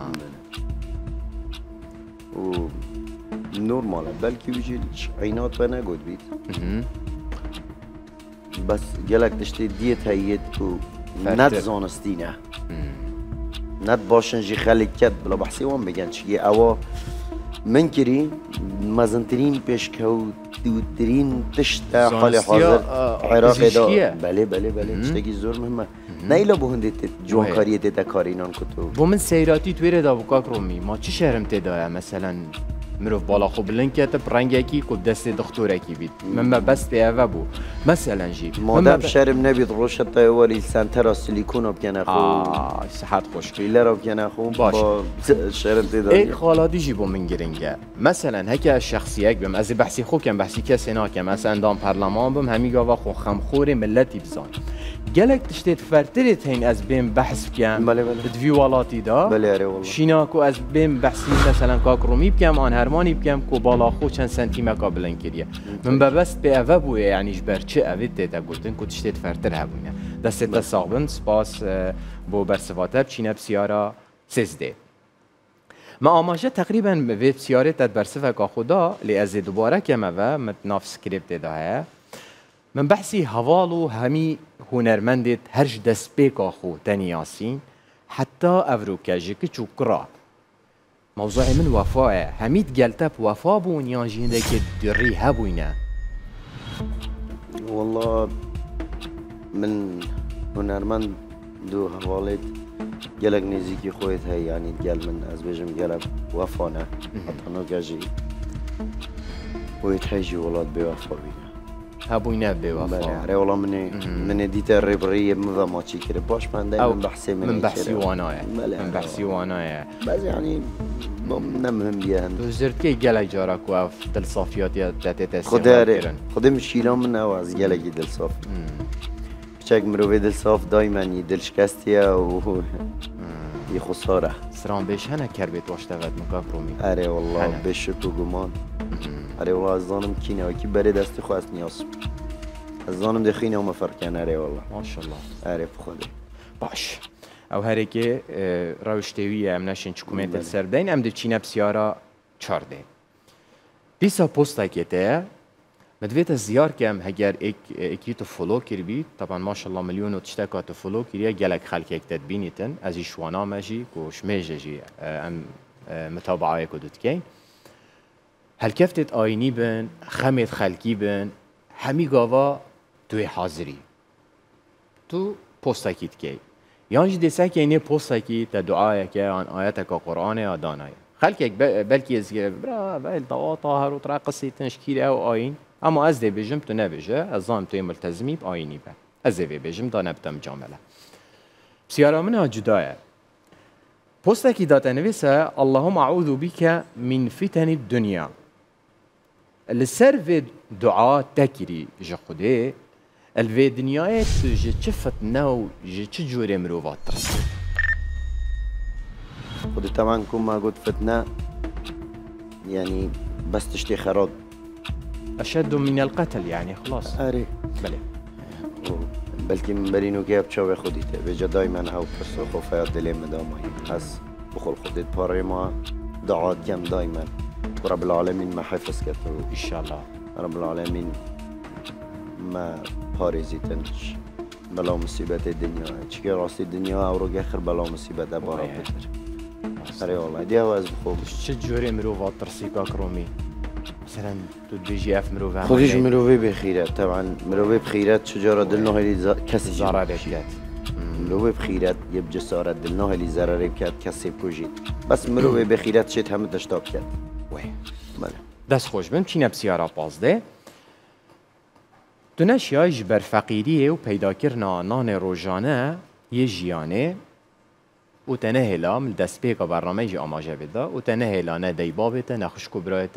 و نورماله بلکه ویجی عینات و نگود بید بس گلک دشتی دیت هیت و ند زانستینه ند باشن جی خلق کد بلا بحثی وان بگن چیه اوا من کری مزنترین پیشکو دوترین تشت حال حاضر عراق دا بله بله بله تشتگی زور مهمه نیلا بو هنده جوانکاری دیتا کارینان کتو. بو من سیراتی تویره دا بکاک رومی ما چی شهرم تدایه مثلا مروف بالا خو بلند کتب رنگکی کو دست دکترکی بید. من ما بس به اوه بو. مثلا جی. مادام شرم نبید روشت تایواری سنتر سیلیکون بکنه خو. آه صحت خوش. فیلر بکنه خو. باش شرم تداری ای خالادی جی بو من گرنگه. مثلا هکه شخصیک بم از بحثی خو کم بحثی کسی ناکم. مثلا اندام پرلمان بم همی گاوا خو خمخور ملتی بزان گلک تشتیت فرترت هین از بین بحث بکم بله بله بدوی والاتی دا بله اره والله شینا از بین بحثی مثلا کاک رومی بکم آن هرمانی بکم کو بالا خو چند سنتی مکا بلن کریه من ببست به اوه بوی یعنی جبر چه اوه تیتا گوتن کو تشتیت فرتر هبونه دست تا ساقبن سپاس بو برسواته بچینه بسیارا سزده ما آماجه تقریبا به بسیاره تد برسفه که خدا لی از دوباره که ما متناف سکریپت ده من بحثي هوالو همي هنرمندت هرج دس بيكاخو تنياسين حتى أفرو كاجي كتشو كرا موضوع من وفاء. هميت جلتاب وفاء بون يانجين دكي دري هابوينة والله من هنرمند دو هوالت جلق نزيكي خويت هاي يعني جل من از بجم جلق وفانا حتى نو كاجي ولاد بوفا بينا وفا بینه هبوينا بوفا بله والله من من ديت الربرية مذا ما تشكر باش من بحثي من من بحثي وانا من بحثي وانا بس يعني نمهم بيها تو زرت كي جالا جارك واف دل صافيات يا تاتي تاسي خداري خدي مشكلة من أواز جالا دل صاف بشك مروي دل صاف دايما يدل شكستيا و یه خساره سران بهش هنه کربیت واشتغلت مکاف رومی اره والله بهش تو گمان اره والله از زانم کینه و کی بره دست خو است نیاز. از زانم دخینه و مفرکن اره والله. ماشاءالله. اره بخوده. باش. او هر که روشتوی ام نشین چکومنت السر بدین ام دچینه بسیارا چارده دیسا پستا کته مدویت زیار کم اگر ایک ایکی تو فولو کر بی طبعا ماشاءالله میلیون و تشتکا تو فولو کریه گلک خلک یک تدبینیتن از ایشوانا مجی کو شمیجه جی ام متابعه کدوت کین هل کفتت آینی بن خمت خلکی بن همی گاوا توی حاضری. تو پستا کیت کی؟ یانج دیسه که اینه پستا کی تا دعایه که آن آیت که قرآن یا دانایه خلکک بلکی از برا بل طاهر و تراقصی تنشکیل او آین. اما از دی بجم تو نبیجه از زام توی ملتزمی با آینی به از دی بجم دا نبتم جامله. بسیارا من جدایه. پستکی داتا نویسه اللهم اعوذ بك اللي دعاء تكري جقودي الفي دنيايت تجي تشفت نو جي تجوري مروفات خد طبعا كون قد فتنة يعني بس تشتي خراب أشد من القتل يعني خلاص أري بلى بلكي من برينو جاب تشوي خودي بجا دايما هاو بس خوفات دلي مدامي حس بخل خودي باريما دعات جم دايما رب العالمین ما حفظ کرد ان شاء الله رب العالمین ما پارێزیتنش بەڵاو مسیبەتی دنیا. چکە ڕاستی دنیا ئەوڕۆگە خر بەڵاو مسیبەت دەبارە بتر هەرێ وڵای دیاواز بخۆ چ جۆرێ مرۆڤ ترسیکا کڕۆمی مثلا تو بێژی ئەف مرۆڤ خۆیش مرۆڤێ بخیرەت تاوان مرۆڤێ بخیرەت چجارە دلنەهێلی کەسی زارارێکات مرۆڤێ بخیرەت یە بجسارەت دلنەهێلی زەرارێ بکات کەسێ بکوژیت بەس مرۆڤێ بخیرەت چێت هەمە دەشتا خوی دست خوش بم چین بسیارا پازده تو نشی های جبر و پیدا کرنا نان رو جانه جیانه و تنه هلا مل دست بیگا برنامه جی آما و تنه هلا نه دی بابه تا نخش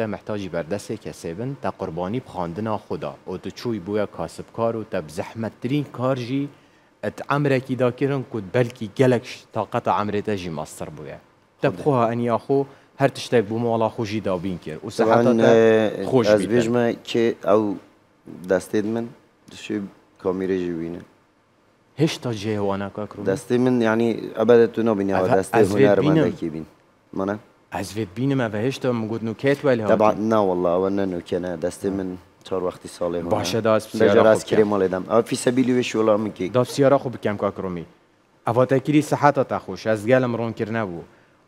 محتاجی بر دسته کسی تا قربانی بخاندنا خدا و تو چوی بویا کاسب کار و تا بزحمت ترین کار ات عمره کی دا کرن بلکی گلکش تا قطع عمره تا بویا خو her tiştek bû mala xwe jî dabîn kir û seheta te xۆş ez bêjme kê ew دەستێت من؟ دشێ کامیرێژی بینە هێشتا جێوانەکە کرد دەستی من ینی ئەبەت تو نبینی دەستی هوەرمانێکی بین. منە ئەزێت بینمە بە هێشتا مگوت نوکێت وەل ناوەله ئەوە نەنوکێنە دەستی من چهار وەختی ساڵێ باشە داسکرێ ماڵێدەم ئەو فیسەبیلی وێ شوڵا مکی داسیارە خو بکەم کاکڕمی ئەواتەکیری سەحاتە تاخۆش ئەس گەلم ڕۆنکرد نەبوو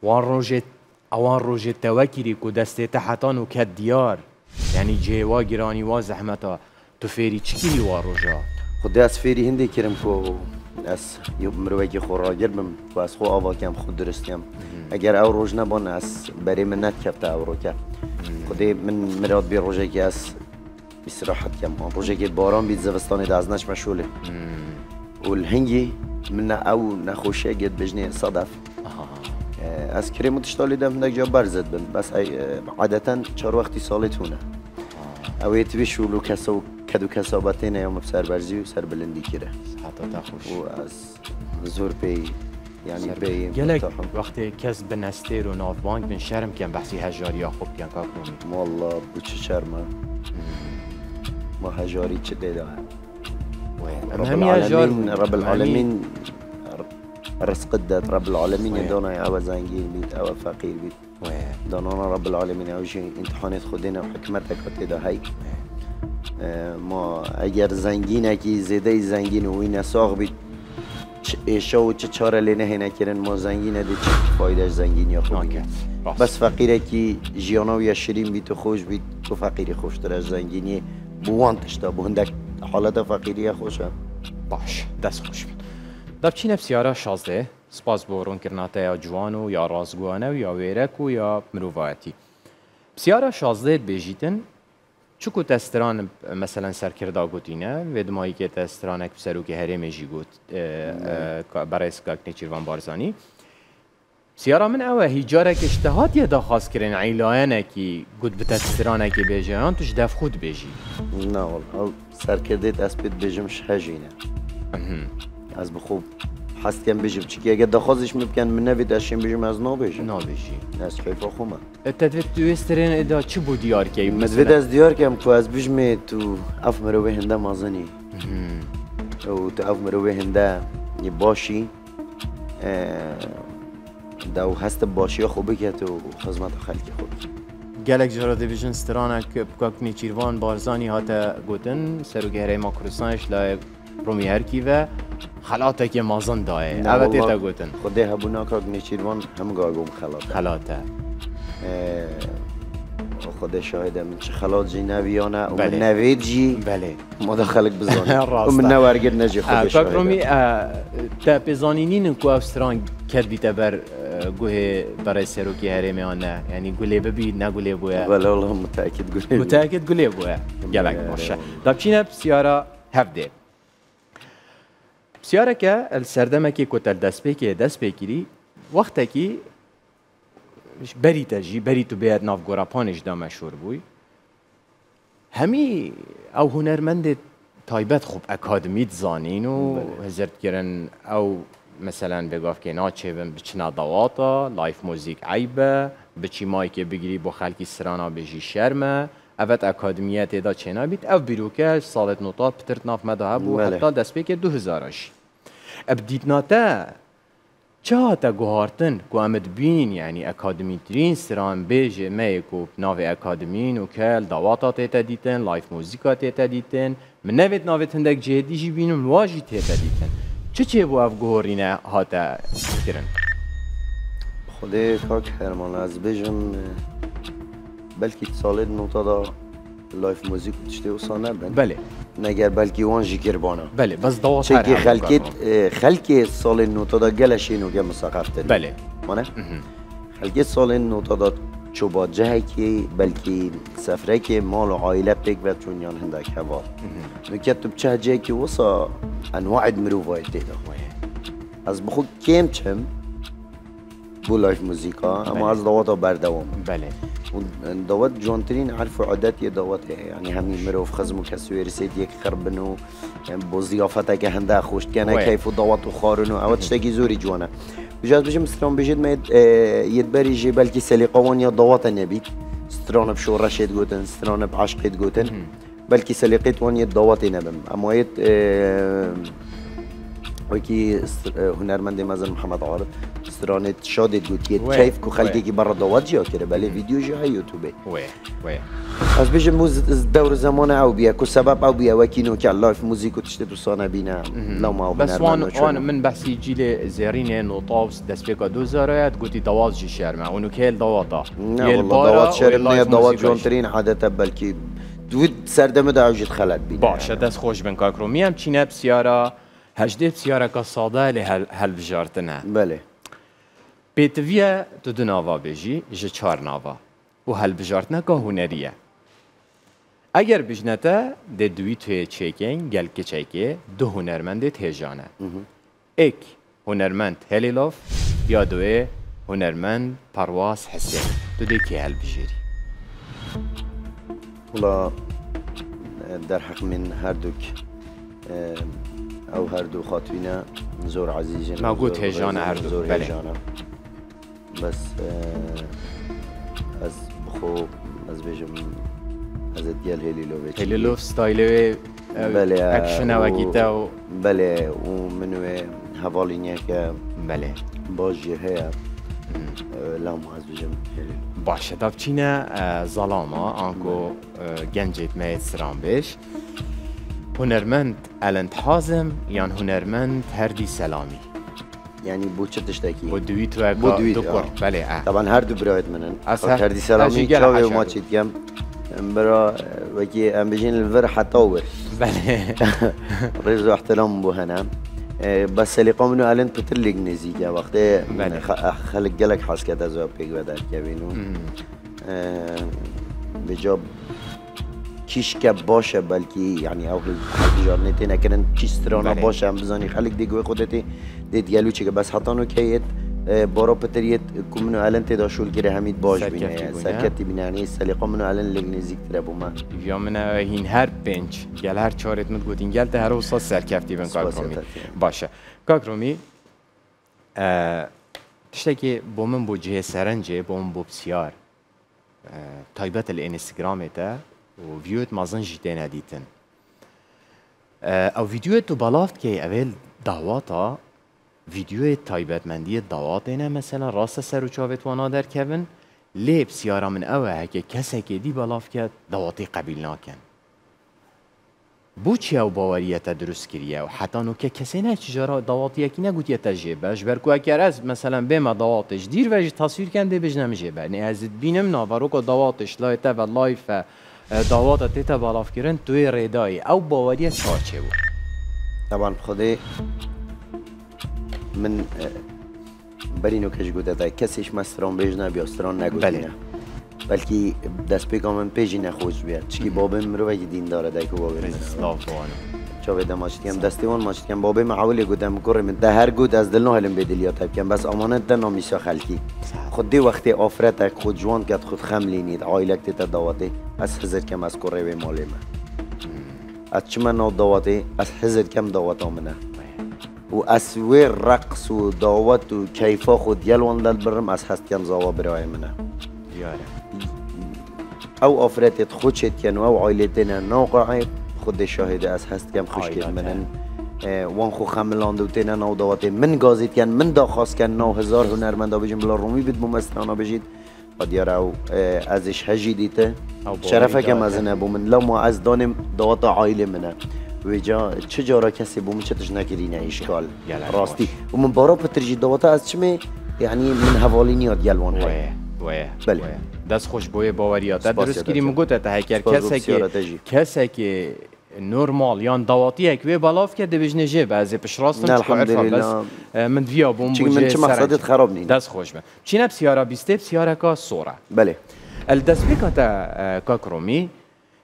وان ڕۆژێت ئەوان ڕۆژێت تەوەکیری و دەستێتە حتان و کەت دیار. یعنی جێوا گیرانی وا زەحمەتە تو فێری چکیری وا ڕۆژە ئەس فێری هەندێک کرم کۆ ئەس مرۆڤێکی خۆڕاگەر بم باس خۆ ئاواکەم خود درستیم ئەگەر ئەو ڕۆژ نەبوون ئەس بەرێ من نەتکەفتە ئەوڕۆکە خودێ من مرات بێ ڕۆژێکی ئەس بیسراحت کەم ڕۆژێکی باران بیت زەوستانی دازنەش مەشولێ و هەنگی منە ئەو نەخۆشیەگەت بژنێ سەدەف ئەس کرێم تشتالی دەم نەکجا بەرزت بن بەس عادەتەن چاروەختی ساڵی تونە ئەوەیە توێ شول و کەسە و کە دوو کەسابەتێنە ئەومە سەربەرزی و سەر بلندی کرە زۆر پێی gelek wextê kes bi nestêr û navbank bin şerm ken behsî hejariya xwe yan kakomî Walla bu çi şerme ma hejarî çi dê da رب العالمين رزق الدات رب العالمين يدونا أو زنجين بيت أو فقير بيت دانانا رب العالمین اوشی امتحانات خودینا و حکمتک تدا هی ما اگر زنگینه که زیده زنگین و این ساغ بید. ایشا و چه چاره لینه هینه کرن ما زنگینه دی چه فایدهش زنگین یا خوب بس فقیره که جیانا و یا شیرین بید و خوش بید تو فقیری خوش از زنگینی بوان تشتا بوندک حالت فقیری خوشه باش. دست خوش بید. دب چی نفسیارا شازده سپاس بۆ ڕوونکردناتەیە جوان و یا ڕازگووانە و یا وێرەک و یا مرۆڤایەتی. پرسیارە شازدێت بێژیتن چکو تەستران مەسەەن سەرکردا گوتینە وێدماییکێ تەسترانێک سەرروکی هەرێمێژی گوت بەڕێ سکاکنێکیروان بارزانانی سیارە من ئەوە هیجارێکی شتەهاتیە داخواستکردن عیلایەنێکی گوت بتەسترانێکی بێژیان توش دەف خود بێژی. سەرکردێت ئەس پێت بێژم شهژینە ئەس بخۆب حستیم بجیم. چی اگه دخوازش می‌کنن من نوید اشیم بجیم از نو بجیم. نو بجیم از کیفا خومه تدوید تو استرین ادا چی بود دیار که مدوید از دیار که که از بجیم تو اف مروه هنده مازنی. و تو اف مروه هنده باشی. دو هست باشی خوبه که تو خدمت خلکی خوب gelek jara division stranek bikaknî çîrvan barzanî hate gotin serûgeherê ma Kurdistanê la ڕۆمی هەرکیڤە خەلاتێکی مازن دایە ئەوە تێتە گوتن. خودێ هەبوو ناکات نێچیروان هەم گاگۆم خەڵات خەلاتە خودێ شاهدە من چ خەڵاتی ناویانە نەوێجی بەێ مۆدا خەلک بزان من نەوەرگر نەجی خۆڕۆمی تا پێزانینین کو ئەوستران کردیتە بەر گوهێ بەڕێ سەرۆکی هەرێمیانە ینی گولێ ببی نەگولێ بووە متاکت متاکت گولێ بووە گەلک باشە داچینە پرسیارە هەفتێ پرسیارەکە پسیارەکە سەردەمەکی کۆتەل دەستپێکی دەستپێکیری وەختێکی بەری تەژی بەری تو بێت ناف گۆراپانیشدا مەشهور بووی. هەمی ئەو هوەرمەندێت تایبەت خوب ئەکادمیت زانین و هزرتگرن ئەو مثلەن بگافکێ ناچێبن بچناداواتە لایف مۆزیک عیبە بچی مایکێ بگیری بۆ خەلکی سرانە بێژی شەرمە. اوت اکادمیه تیدا چینا بیت او بیروکه سالت نوتات پترت ناف مده بو. حتی دست که دو هزارش اب دیدناته چه هاتا گوهارتن گو امد بین یعنی اکادمی ترین سران بیجه می کو ناو اکادمین و کل دواتا تیتا دیتن لایف موزیکا تیتا دیتن من ناوید هندک جهدی جی بینم واجی تیتا دیتن چه چه بو اف گوهرینه هاتا کرن خوده کاک هرمان از بیجم بلکی سالت نوتا دا لایف موزیک تشتی و سانه بن. بله. نگر بلکی وان جی کربانا بله بس دوات چه خلکت خلک سال نوتا دا نو گم مساقفت بله. مانه؟ خلکت سال نوتا دا چوبا جه کی بلکی سفره که مال و عائله پیک و چون یان هندک هوا. نکت چه جه کی وصا انواع مروفای تیدا از بخو کم چم؟ بو لایف موزیکا اما از دوات بردوام. بله. دوت جونترین عرف عادتی دواته یعنی همین مروف خزم و کسوی رسید یک خربن و با زیافته که هنده خوشت کنه کیف و دوت و خارن و بجاز بجم ستران بجد ما ید إيه، بریجی بلکی سلیقوان يا دوات نبید ستران بشورشت گوتن ستران بعشقت گوتن بلکی سلیقیت وان يا دوات نبم أما ید إيه، وكي إيه، هنرمندي مازن محمد عارض. استرانت شادت کو خلقی که برا جا کرده بله ویدیو جا یوتیوبه. وی وی از بیش موز دور زمان او بیا کو سبب او بیا وکی نو که لایف موزیکو تشته تو سانه بینا لا ما بس وان وان من بحثی جیل زرین نو طاوس دست بکا دو زارایت گوتی دواز جی شرمه اونو که دواتا نه والله دوات شرمه دوات جونترین عادتا بلکی دوید سردمه دا عوجت خلط بینه باشه دست خوش بن کاکرو. میم چینه بسیارا؟ هجده بسیارا که ساده لی هل بجارتنه بله. پیتویه دو دو ناوا بیجی جه چار ناوا و هل بجارت نگاه هنریه اگر بجنته ده دوی توی چیکین گل کچیکی دو هنرمند تیجانه ایک هنرمند هلیلوف یا دوی هنرمند پرواز حسین دو دی که هل بجیری حالا در حق من هر دوک او هر دو خاطوینه زور عزیزم ما گو تیجانه هر دو بله. بس از بخو از بيجم از ديال هيليلوفيتش هيليلوف ستايلوي بله اكشن وكيتا و... بله ومنو هفالينيك بله. باجي هي لا ما از بيجم باشه. داب چینه؟ ظلاما انکو گنجت میت سران بیش هنرمند الند حازم یان هنرمند هردی سلامی. يعني بو چه تشتكي بو دويت و بو دويت آه. بله اه طبعا هر دو برايت منن. كردي سلامي چاوي وما چيت كم برا وكي ام بيجين الفر حطور بله. رزو احترام بو هنا. بس اللي قومنو الان بتلق نزيجا وقت خلق جلك حاسكت ازو بيك بدر كبينو بجاب کیش که باشه بلکی یعنی او جارنتی نکردن چیسترانا باشه هم بزنی خلق دیگه خودتی. دید گلو چه که بس حتی نو که بارا پتریت کمنو الان تدا شول گره همید باش بینه سرکتی بینه. یعنی سلیقا منو الان لگ نزیک تره بوما یا من هین هر پنج گل هر چارت مد گوتین گل ده هر استاد سرکفتی بن کاکرومی. باشه. کاکرومی تشتكي بومن بو جهه سرنجه بومن بو بسيار تايبات الانستغرام تا و ویوت مازن جیتین دیتن او ویدیو تو بالافت که اول دعواتا ویدیو تایبەتمەندی داواتێنە مەسەلا ڕاستە سەر و چاوێتوانە دەرکەون لێ پرسیارە من ئەوە هەکە کەسێکی دی بەڵافکات داواتی قبیل ناکەن بۆچی ئەو باوەریەتە کردە و حتان و کە کەسێ نەچژارە داواتیەکی بەش بەرکوکە ئەس مەسەلەن بێمە داواتش دیر وەژ تاسویرکەن دێ بژ نەمژێ بەنێ ئەزت بینم ناڤڕۆکۆ داواتش لایتە بە لایفە داواتە تێتە باڵافکردن توێ ڕێدایی ئەو باوەریە چاچێ بوو. طبعا خودی من برینو کش گوده تا کسیش مستران بیج نبی استران نگوده بلکی دست پیگام من پیجی نخوش بیاد چکی بابم مرو وگی دین داره دایکو بابم. چاوه ده ماشت کم دستیوان ماشت کم بابم اولی گودم کره من. ده هر گود از دل نهلم بدلیا تب کم بس امانت ده نامیسا خلکی خود دی وقتی آفرت خود جوان کد خود خم لینید عائلک تا دواته از حضر کم از کره و مالی من. از چما نو دواته از حضر کم دواتا منه و اسوی رقص و دعوت و کیفا خود یلوان دل برم از هستیم زاوا برای منه. یاره. او آفرتت خودشت کن و او عائلتنا ناقعی خود شاهده از هستیم خوشگل منن وان خو خملان دو تینا نو دوات من گازید کن من دا خواست کن. نو هزار هنرمندا بجیم بلا رومی بید ممستانا بجید. و دیار او ازش هجی دیته. شرفه کم از نبو من. لا ما از دانم دوات عائله منه. وجا چه جارا کسی بوم چه تش نکرینه اشکال. راستی. و من بارا پترجی دوات از چمه یعنی من حوالی نیاد یلوان های بله. دست خوش بوی باوریات درست کردی مگوت تا هکر کسی که کسی که نورمال یان دواتی وی بالاف که دبیجنه جه بعضی پیش راستم چه بس من ویا بوم بوجه من چه مقصدت خراب نید دست خوش به چی نب سیارا بیسته سیارا کا سورا. بله. الدست بی تا کاکرومی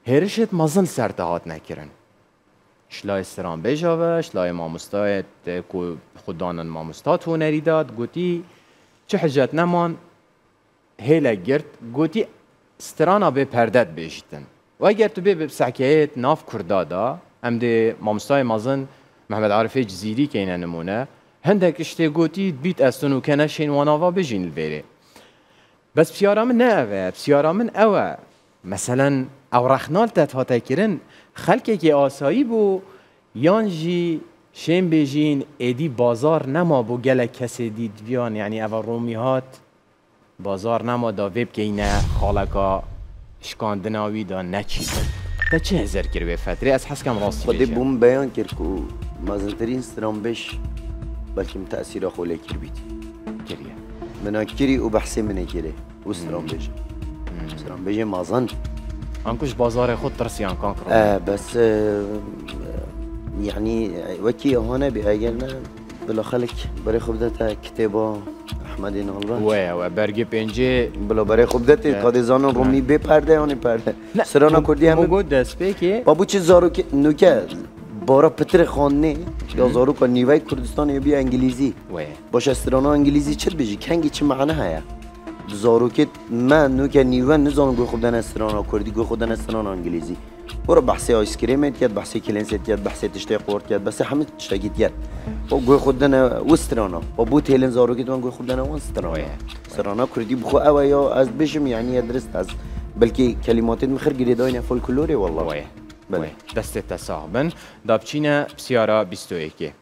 هرشت مازن سرتهات نکرن. شلای استران بجاوه شلای مامستای کو خودانن مامستا تو نریداد گوتی چه حجت نمان؟ هیلا گرد. گوتی سترانا به پردت بیشتن و اگر تو به سعکیت ناف کردادا ام ده مامستای مازن محمد عارف جزیری که این نمونه. هندک اشته گوتی بیت استون و کنه شین واناوا بجین الویره. بس بسیارا من نه اوه بسیارا من اوه. مثلا او رخنال تت کرن. خلکی که آسایی بو یانجی شین بجین ایدی بازار نما بو گله کسی دید بیان. یعنی او رومیات بازار نما دا ویب که اینه خالکا شکاندناوی دا نچید تا چه هزار کرد به فتره از حس کم راستی خودی بوم بیان کرد که مازنترین سترام بش بلکه تأثیر خوله کر بیت. کریه. منا کری و بحثی منه کره و سترام بش. مازن انكوش بازار خود ترسيان كان آه بس آه يعني وكي هنا بأجلنا بلا خلك بري خبدتا كتابة احمد نالبان و و برگ پنجه بلا برای خوب دتی قادزان رومی بپرده یا نپرده سرانا کردی همه مگو دست که بابو چه زارو که نوکه بارا پتر خانه یا زارو که نیوی کردستان یا بیا انگلیزی باش استرانا انگلیزی چه بجی کنگی چه معنی هیا زارو که من نوکه نیوه نزانم گوی خودن استرانا کردی گوی خودن استرانا انگلیزی. برو بحثی آیس کریم تیاد بحثی کلینس تیاد بحثی تشتی قورت تیاد بس همه تشتی تیاد و گوی خودنا وسترانا و بو تیلن زارو که گوی خودنا وسترانا استرانا کردی بخو او یا از بشم یعنی درست از بلکه کلمات مخر گریداین فولکلوری والله. وای. بله. دست تصاحبن دابچینه بسیارا 21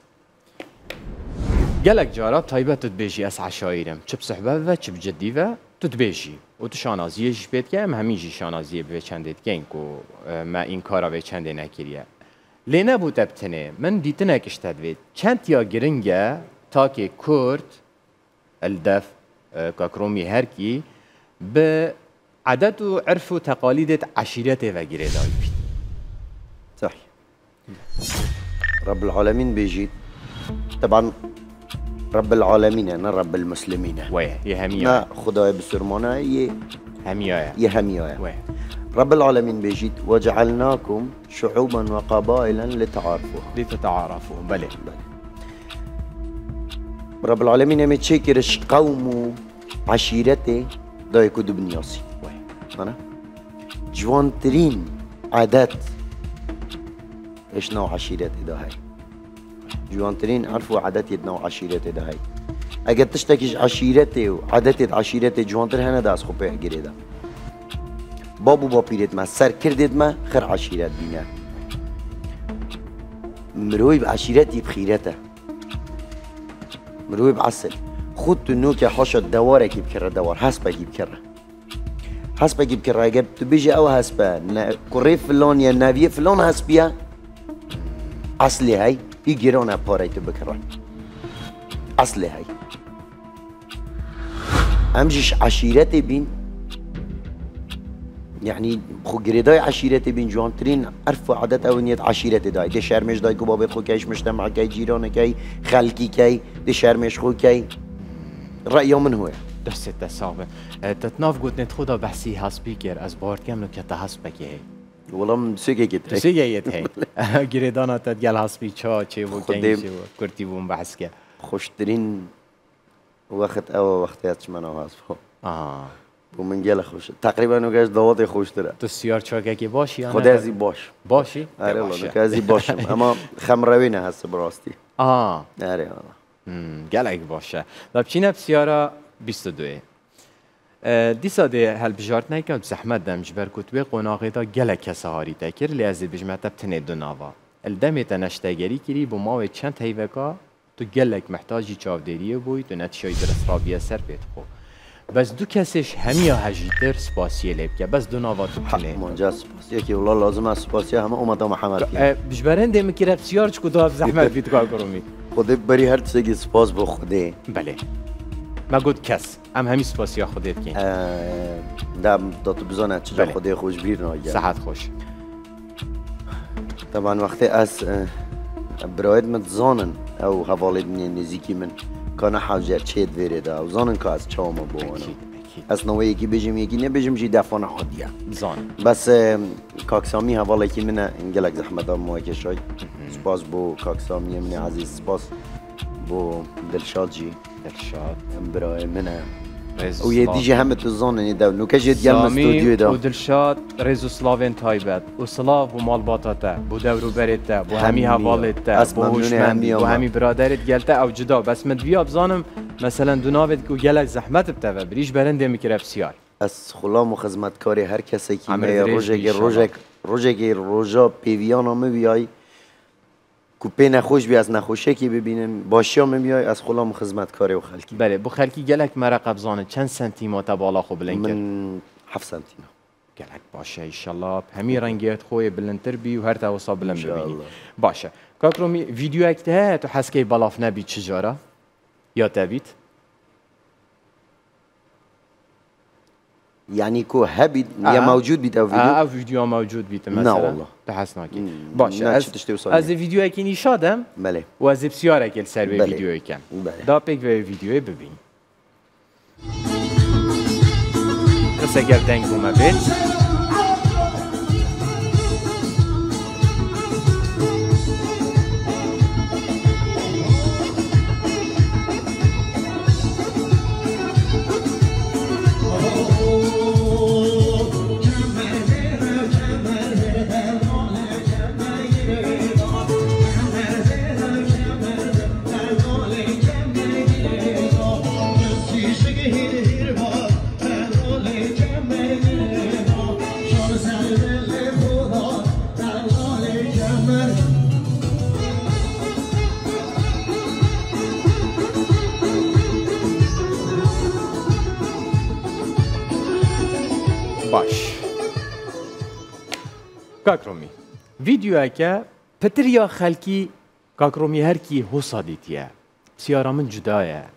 گلک جارا تایبت تبیجی از عشایرم چه بصحبه و چه بجدی و تبیجی و تو شانازیش بید که هم همیجی شانازیه به چندید که ما این کارا به چنده نکریه لی نبود ابتنه من دیتنه کشتد بید. چند یا گرنگه؟ تا که کرد الدف کاکرومی هر کی به عادت و عرف و تقاليد عشيرته و گیره دایی بید صحيح رب العالمين بيجي طبعا رب العالمين أنا رب المسلمين. ويه يا هميا خدای بسرمانه يه هميا يا هميا ويه رب العالمين بيجيت وجعلناكم شعوبا وقبائلا لتعارفوا لتتعارفوا بله. بله. رب العالمين هم تشكرش قوم عشيرته دا يكودو بنياسي أنا جوان ترين عادات إيش نوع عشيرتي دا هاي جوانترین عرف و عادەتێت ناو عشیرەتێ اگر ئەگە تشتێکیش عشیرەتێ و عادەتێت عشیرەتێ جوانتر هەنە داست خۆپێ گرێدا باب و باپیرێتمە سەر کردێتمە خەر عشیرەت بینە مرۆی عشیرەتی بخیرەتە مرۆی بعسل خود تو نوک حاشا دواره نوکە حەشت دوار حسب دەوار هەسپەکی حسب هەسپەکی بکڕە اگر تو بژێ أو حسب کره فلان یا ناویە فلان حسبیه ئەسلی هەی فلان حسبیه اصلی های يجرون بوريت بكرة أصلي هاي أمجش عشيرتي بين يعني خو جريداي عشيرتي بين جوانترين عرفوا عادات او نيت عشيرتي داي دي شرمش داي كوبا بيت خو كيش مجتمع كي جيران كي خلقي كي دي شرمش خو كي رأيه من هو دست تصابه تتناف قلت ندخل بحسي هاسبيكر از بارد لو كتا هاسبكي هي والله من سوگه گیت هی گریدانا تد گل هسپی چا چه و کنی چه و کرتی بون بحث که خوشترین وقت او وقتیتش من او هست آه و من گل خوش تقریبا نگاش داوات خوش داره تو سیار چاگه که باشی خدا ازی باش باشی آره والله که ازی باشم اما خمروی نه هست براستی آه آره گلک باشه و بچینه بسیارا 22 دیسا ده هل بجارت نکرد زحمت دم جبر کتبه قناقی دا گلک کسا هاری تکر لیازی بجمعت بتنه دو ناوا. الدمی تنشتگری کری بو ماوی چند هیوکا تو گلک محتاجی چاودریه بوی تو نتیجه درست رابیه سر بیت خو. بس دو کسش همیا هجیتر سپاسیه لیب که. بس دو ناوا تو کنه منجا سپاسیه که والله لازم است سپاسیه همه اومد محمد بجبرن دمی که رفسیار چکو دو زحمت بیت کار کرومی خود بری هر چیزی سپاس به خوده بله. ما کس. ام همی سپاسیا خودت کن دم داتو بزانه چجا بله. خوده خوش بیر ناگه صحت خوش. طبعا وقتی از براید من زانن او حوالت من نزیکی من کانه حاجر چید ویره دا. و زانن که از چاوما بوانا از نوعی یکی بجم یکی نبجم جی دفعه حادیه. زان. بس کاکسامی حواله که من انگلک زحمت هم موکه شای سپاس بو کاکسامی من عزیز سپاس. بو دلشاد. جی دلشاد برای منه و یه دیجی همه تو زانه دو نوکه جد گلم استودیو دا و دلشاد تایبت و سلاو و مال باتا بو دورو برت بو همی حوالت تا بو هوشمندی بو همی برادرت گلتا او جدا. بس مد بیا بزانم مثلا دو ناوت کو گلک زحمت بتا بریش برنده بسیار. از خلام و خدمتکاری هر کسی که می روژه روژه روژه پیویان هم بیای کوپه نخوش بی از نخوشه که ببینیم باشی هم میای از خلام خدمتکاری و خلکی. بله بو خلکی گلک مرا قبضانه چند سنتیمات بالا خوب بلند من هفت سنتیم گلک باشه ایشالله. همی رنگیت خوی بلندتر بی و هر توسا بلند ببینی. باشه. کاکرومی ویدیو اکته تو حس که بلاف نبی چجارا یا تبیت كو هبي آه. يا موجود او فيديو اه فيديو موجود بيت مثلا. لا والله تحسناكي باش از از فيديو اكي نشادم بله. و از بسیار اكل سر به فيديو اكن بله. دا پیک به ویدیو ببین. قصه گردنگ بومه بیت کاکڕۆمی ویددیوکە پتریا خالكي كاكرومي هركي هو دیتیە سيارة من جدايا.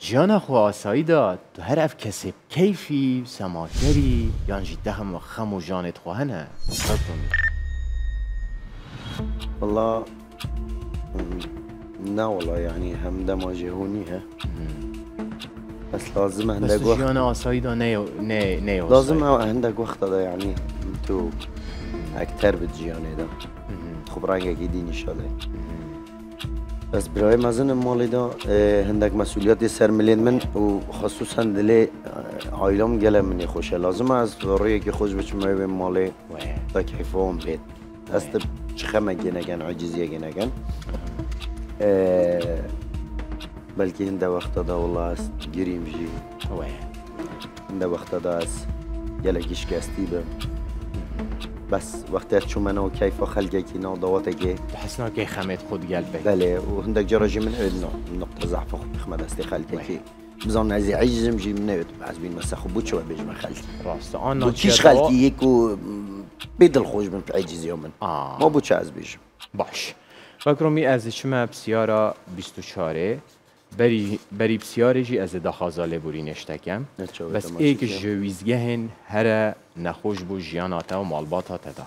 جانا خو آسايدا تو هەر ئەف كسب كيفي سەماکەری یانجی دەهم و خەم و ژانێت والله نا والله يعني هم ده ما جهونيها بس لازم عندك وقت بس جانا اسايدا نيو نيو لازم عندك وقت ده يعني انتو اکتر به جیانه دا خب رنگ اگه دینی شده بس برای مزن مالی دا هندک مسئولیت سر ملین من و خصوصا دلی عائلم گله منی خوشه. لازم از روی که خوش بچه مای به مالی تا کیفه هم بید. است چخمه نگن عجیزی گه نگن. بلکه هنده وقت دا والله است گریم جی. هنده وقت دا است گله گشکستی به بس وقتی از چون منو کی نو دوات کی بحسنا کی خمت خود قلبك بله و هندك جراجي من نو نقطة ضعف خود خمد است خلقه کی بزن از عجزم جي من نوت بعد بين مسخ بود شو بيجم خلقي راست انا كيش خلقي يكو بدل خوش من عجز يومن آه. ما چه از بیشم. باش. فکرمی از شما بسیارا 24 بری بری بسیاری از دخازاله بوری نشتکم. بس ایک جویزگهن هر نخوش بو جیاناتا و مالباتا تدا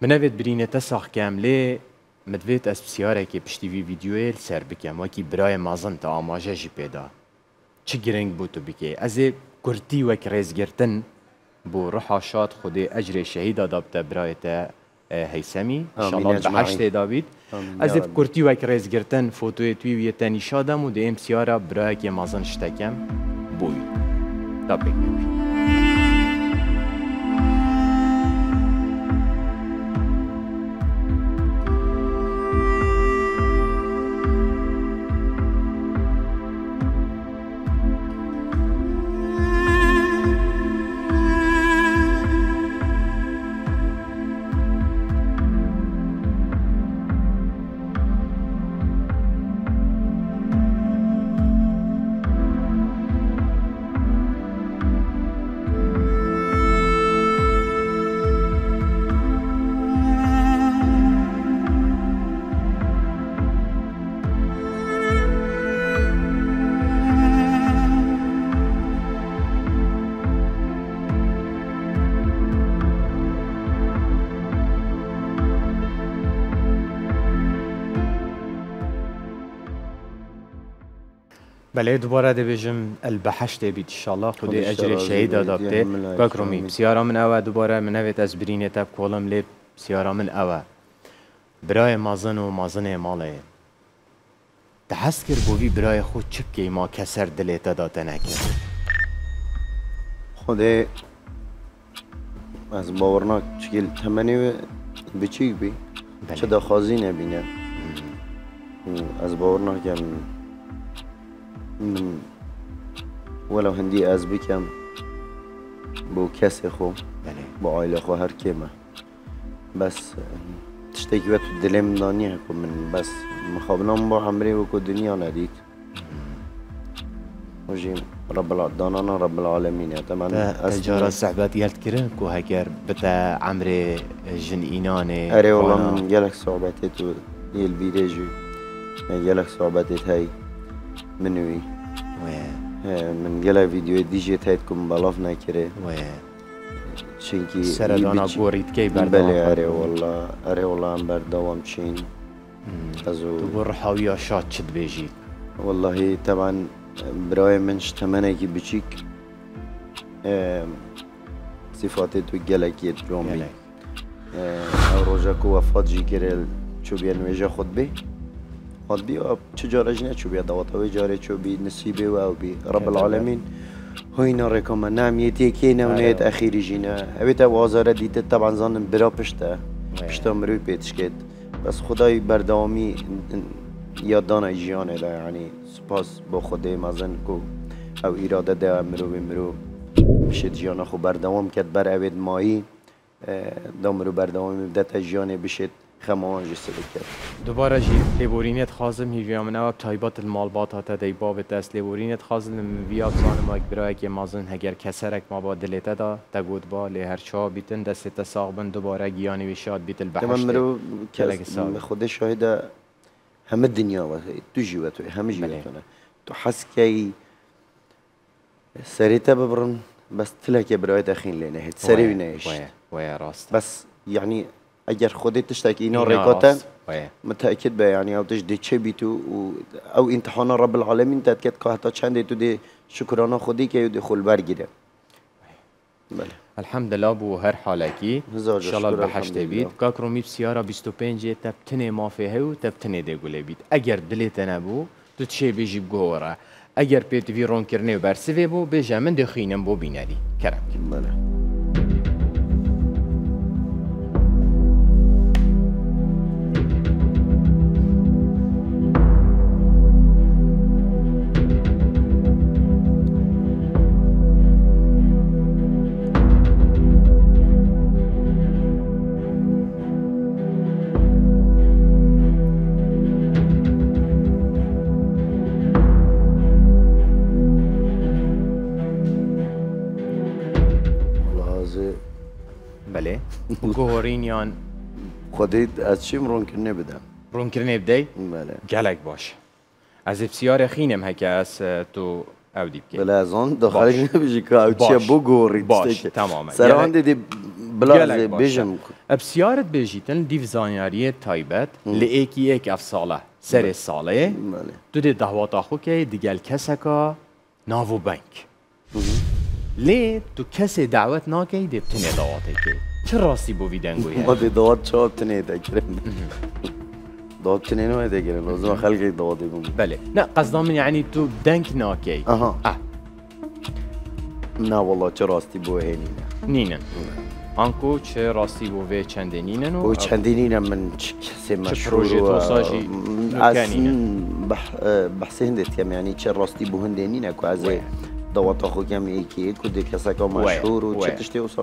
منوید برینه تساخ کم لی مدوید از بسیاره که پشتی وی ویدیوی سر بکم وکی برای مازن تا آماجه جی پیدا. چه گرنگ بو تو بکی از کرتی وک ریز گرتن بو روحا شاد خود اجر شهید دابتا برای تا به هشت داوید. کرتی وک ریز گرتن فوتوی توی شادم و دیم سیارا برای که مازن شتکم بوی. تا بکنم بله دوباره ده بجم البحشت بید انشالله خود اجر شهید دابته بکرمی بسیارا من اوه دوباره من اوید از برینه تب کولم لیب بسیارا من اوه. برای مازن و مازن ماله. تحس کر بوی برای خود چپ که ما کسر دلیت داده نکرد. خود از باورناک چگل تمنی بچیک بی. چه دا خازی نبینه از باورناکم من ولو هندی از بکم بو کسی خو با عائله خو هر کمه بس تشتكي وقت دلم دانیه کو من. بس مخابنام با عمري وكو دنيا نديت وجي رب العالمين رب العالمين طبعا تجارة الصحبات يالت كرن كو هكر بتا عمري جن إيناني أري والله من جالك صعوباتي تو يلبيديجي جالك صعوباتي هاي منوي من گله ویدیو دیجی تایید کم بلاف نکره. چونکی سردانا گورید کی بردوام؟ بله اره والله اره والله هم بردوام چین. ازو تو حاوی شاد چد بیجید والله طبعا برای من شتمنه کی بچیک صفات تو گلکی جومی او روزا کو وفات جی کرل چو بیان ویجا خود بی. و چجا جنه چو بیا دوات و جاره چو بی نصیبه و او بی رب العالمین هوينا ريكم نعم يتيكينا ونيت اخيري جينا هبيتا وازارة ديت طبعا ظنن برا بشتا بشتا مروي بيتشكت بس خداي بردوامي یاددان جیانه دا یعنی سپاس با خدای مزن کو. او ایراده ده مرو به مرو بشه جیانا خو بردوام کرد بر اوید مایی. دا مرو بردوام بدت جیانه بشه خمان جسد کرد دوباره جی لیبورینت خازم هی ویام نواب تایبات المالبات هاتا دی باب دست لیبورینت خازم زانم اک برای که مازن هگر کسرک ما با دلیتا دا تگود با لی هر چا بیتن دست تساق بن دوباره گیانی ویشاد بیت البحشت تمام مرو خود شاهد همه دنیا و تو جیوه تو همه جیوه تو حس کی سریتا ببرن بس تلك برايت اخين لنا هيت سري ويا راست. بس يعني اگر خودت تشتكي اینا ريكوتا متاكد به يعني او تجدي چه بیتو و او امتحان رب العالمین تاكد که حتی چند تو دی شکرانه خودی که دی خل برگیره بله. الحمد لله بو هر حالکی. ان شاء الله بحشت بید کاکرو می بسیارا 25 تب تنه مافه تب تنه دی گله بید اگر دلیت نبو تو چه بیجی بگوره اگر پیت وی رون کرنه و برسوه بو بیجه من دخینم بو بینری. کرم. بله. گۆڕینیان خودیت از چیم ڕوونکردنێ بدەم ڕوونکردنێ بدەیت گەلێک باش. ئەز پرسیارە خینم هەکە ئەس تۆ ئەو دی بکە بەلازۆن دەخەڵی نەبژی کاچە بۆ گۆڕی باش. تمامە سەران دیدی بێژم ئەپسیارت بێژیتن دیف زانیاریە تایبەت لە ئێکی ئێک ئەف ساڵە سەرێ ساڵەیە تو دێ داهواتاخۆکەی دیگەل کەسەکە ناو و بەنک لێ تو کەسێ داوت ناکەی دێبتنێ داواتێکی چه راستی بو ویدنگوی ما دی داد چاب تنه دکرن داد تنه نوه دکرن لازم خلقی بوم. بله. نه قصدا من یعنی تو دنگ ناکی. آها. اه. نه والله چه راستی بو هینینه نینن آنکو چه راستی بو وی چنده نینن و چنده نینن من چه کسی مشهور چه پروژه توساجی بح بحث هندت یعنی چه راستی بو هنده نینه که از دوات خو کم یکی کو دی کسا مشهور و چه تشتی وصل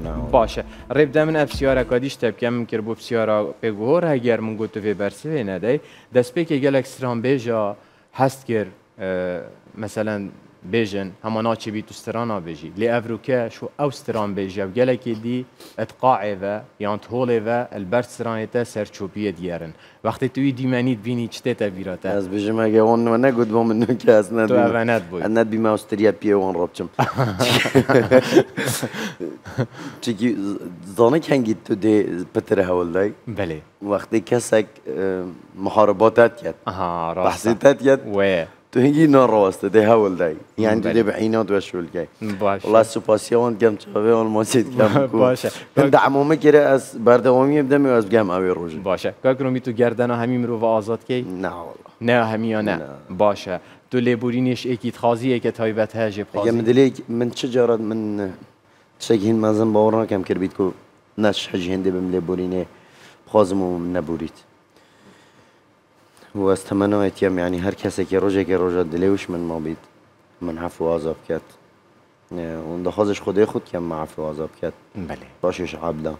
نه باشه. ریب دمن افسیارا کادیش تب کم کر بو افسیارا بگوهر اگر من گوتو وی برسی نه دی دست پی که گل اکسترام بیجا هست کر مثلا بيجن هما ناتشي بيتو سترانا بيجي لي افروكا شو او ستران بيجي او جالكي دي اتقاعي و يان تهولي و البرت سترانيتا سرچوبيه ديارن وقتی توی دیمنید بینی چته تا بیراتا از بجم اگه اون و نگود با من که از ند تو اونت بود ند بی استریا پیه وان رابچم چیکی زانه کنگید تو دی پتر هول دای؟ بله. وقتی کسک محارباتت کرد. بحثیتت کرد. تو هنگی ناراسته ده هول دای یعنی ده به عینات و شول کی باشه. والله سپاسیون کم چاوه آن ماسید کم باشه. هم دعمومه کره از بردوامی بدم از بگم اوی روز باشه. کاکرومی تو گردن همین رو و آزاد کی؟ نه والله. نه همیانه باشه. تو لیبورینش اکید خازی که تایبت هجب خازی اگه مدلی من چه جارد من شگهین مازن باور نکم کرد کو نش حجی هنده بم لیبورینه خازم و نبورید. و از تمنایتیم یعنی هر کسی که روزه که روزه دلیوش من ما بید من عفو آزاب کرد. اون دخوازش خودی خود کم ما عفو آزاب کرد. بله. باشش عبدا.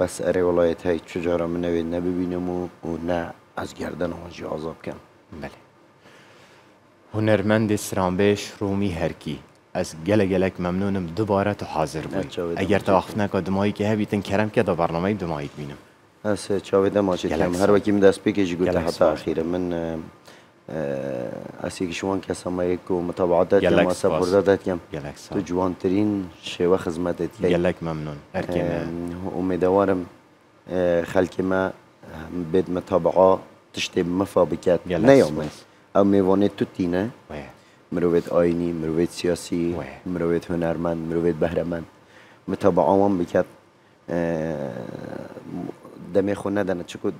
بس اره ولایت های چجارا من نوید نببینم و نه از گردن آجی آزاب کم. بله. هنرمند سرانبش رومی هرکی. از گله گلک ممنونم دوباره تو حاضر بود اگر تو آخف نکا دمایی که هبیتن کرم که دا برنامه دمایی از چاویده ماشید کم. هر وکی من دست پیکشی گوته حتی اخیره من یکی شوان کسا ما یک کم واسه برده داد کم تو جوانترین شیوه خدمت داد گلک ممنون. امیدوارم خلک ما بید مطابعه تشتی مفا بکت نیامد. او میوانه تو تینه. مروید آینی مروید سیاسی مروید هنرمند مروید بهرمند. مطابعه آمان بکت دمي خو ندنه چکو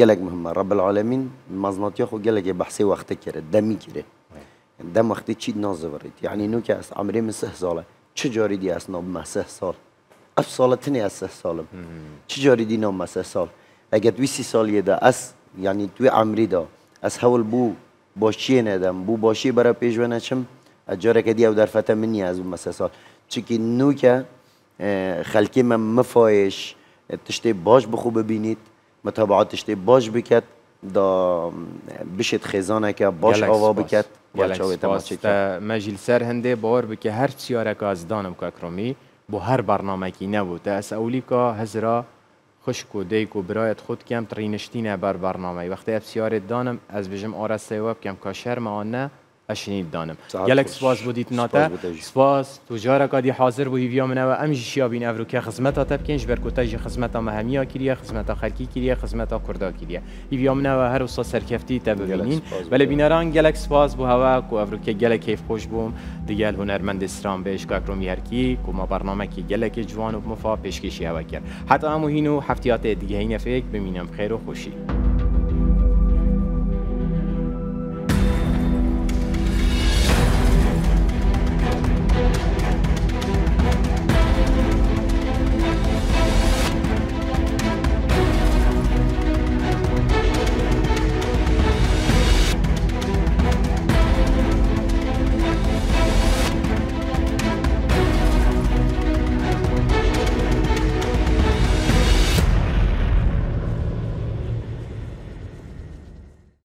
جلك مهمة. رب العالمين مزنات ياخو جلك بحثي وقت كره دمي كره دم وقتی چی نازورید یعنی نو که از عمری من سه ساله. چه جاری دی از نام ما سه سال؟ اف ساله تنی از سه سالم. چه جاری دی نام ما سه سال؟ اگر دوی سی سال یه ده از یعنی توی عمری دا از حول بو باشی ندم. بو باشی نچم. از جاره که دی او در فتح منی از اون سه سال. چکی نو که خلکی من مفایش تشتی باش بخو ببینید متابعات تشتی باش بکت دا بشت خیزانه که باش آوا بکت مجیل سر هنده باور بکه هر چیاره که از دانم که اکرامی با هر برنامه کی نبود. از اولی که هزرا خشک و دیک و برایت خود کم ترینشتینه بر برنامه. وقتی اب دانم از بجم آرسته وب کم که شرم آنه اشنید دانم. گلک سپاس بودیت ناتا سپاس. تو جارا کادی حاضر بو هیویا من و ام جشیا بین افرو که خدمت تا بکنش بر کوتاج خدمت مهمیا کریه خدمت خلکی کریه خدمت کردا کریه. هیویا من و هر وسا سرکفتی تا ببینین. ولی بیناران گلک سپاس بو هوا کو افرو که گلک کیف خوش بوم. دیگه هنرمند استرام بهش که اکرومی هر کی کو ما برنامه کی گلک جوان و مفا پیشکشی هوا کرد. حتی همو هینو هفتیات دیگه این فکر ببینم. خیر و خوشی.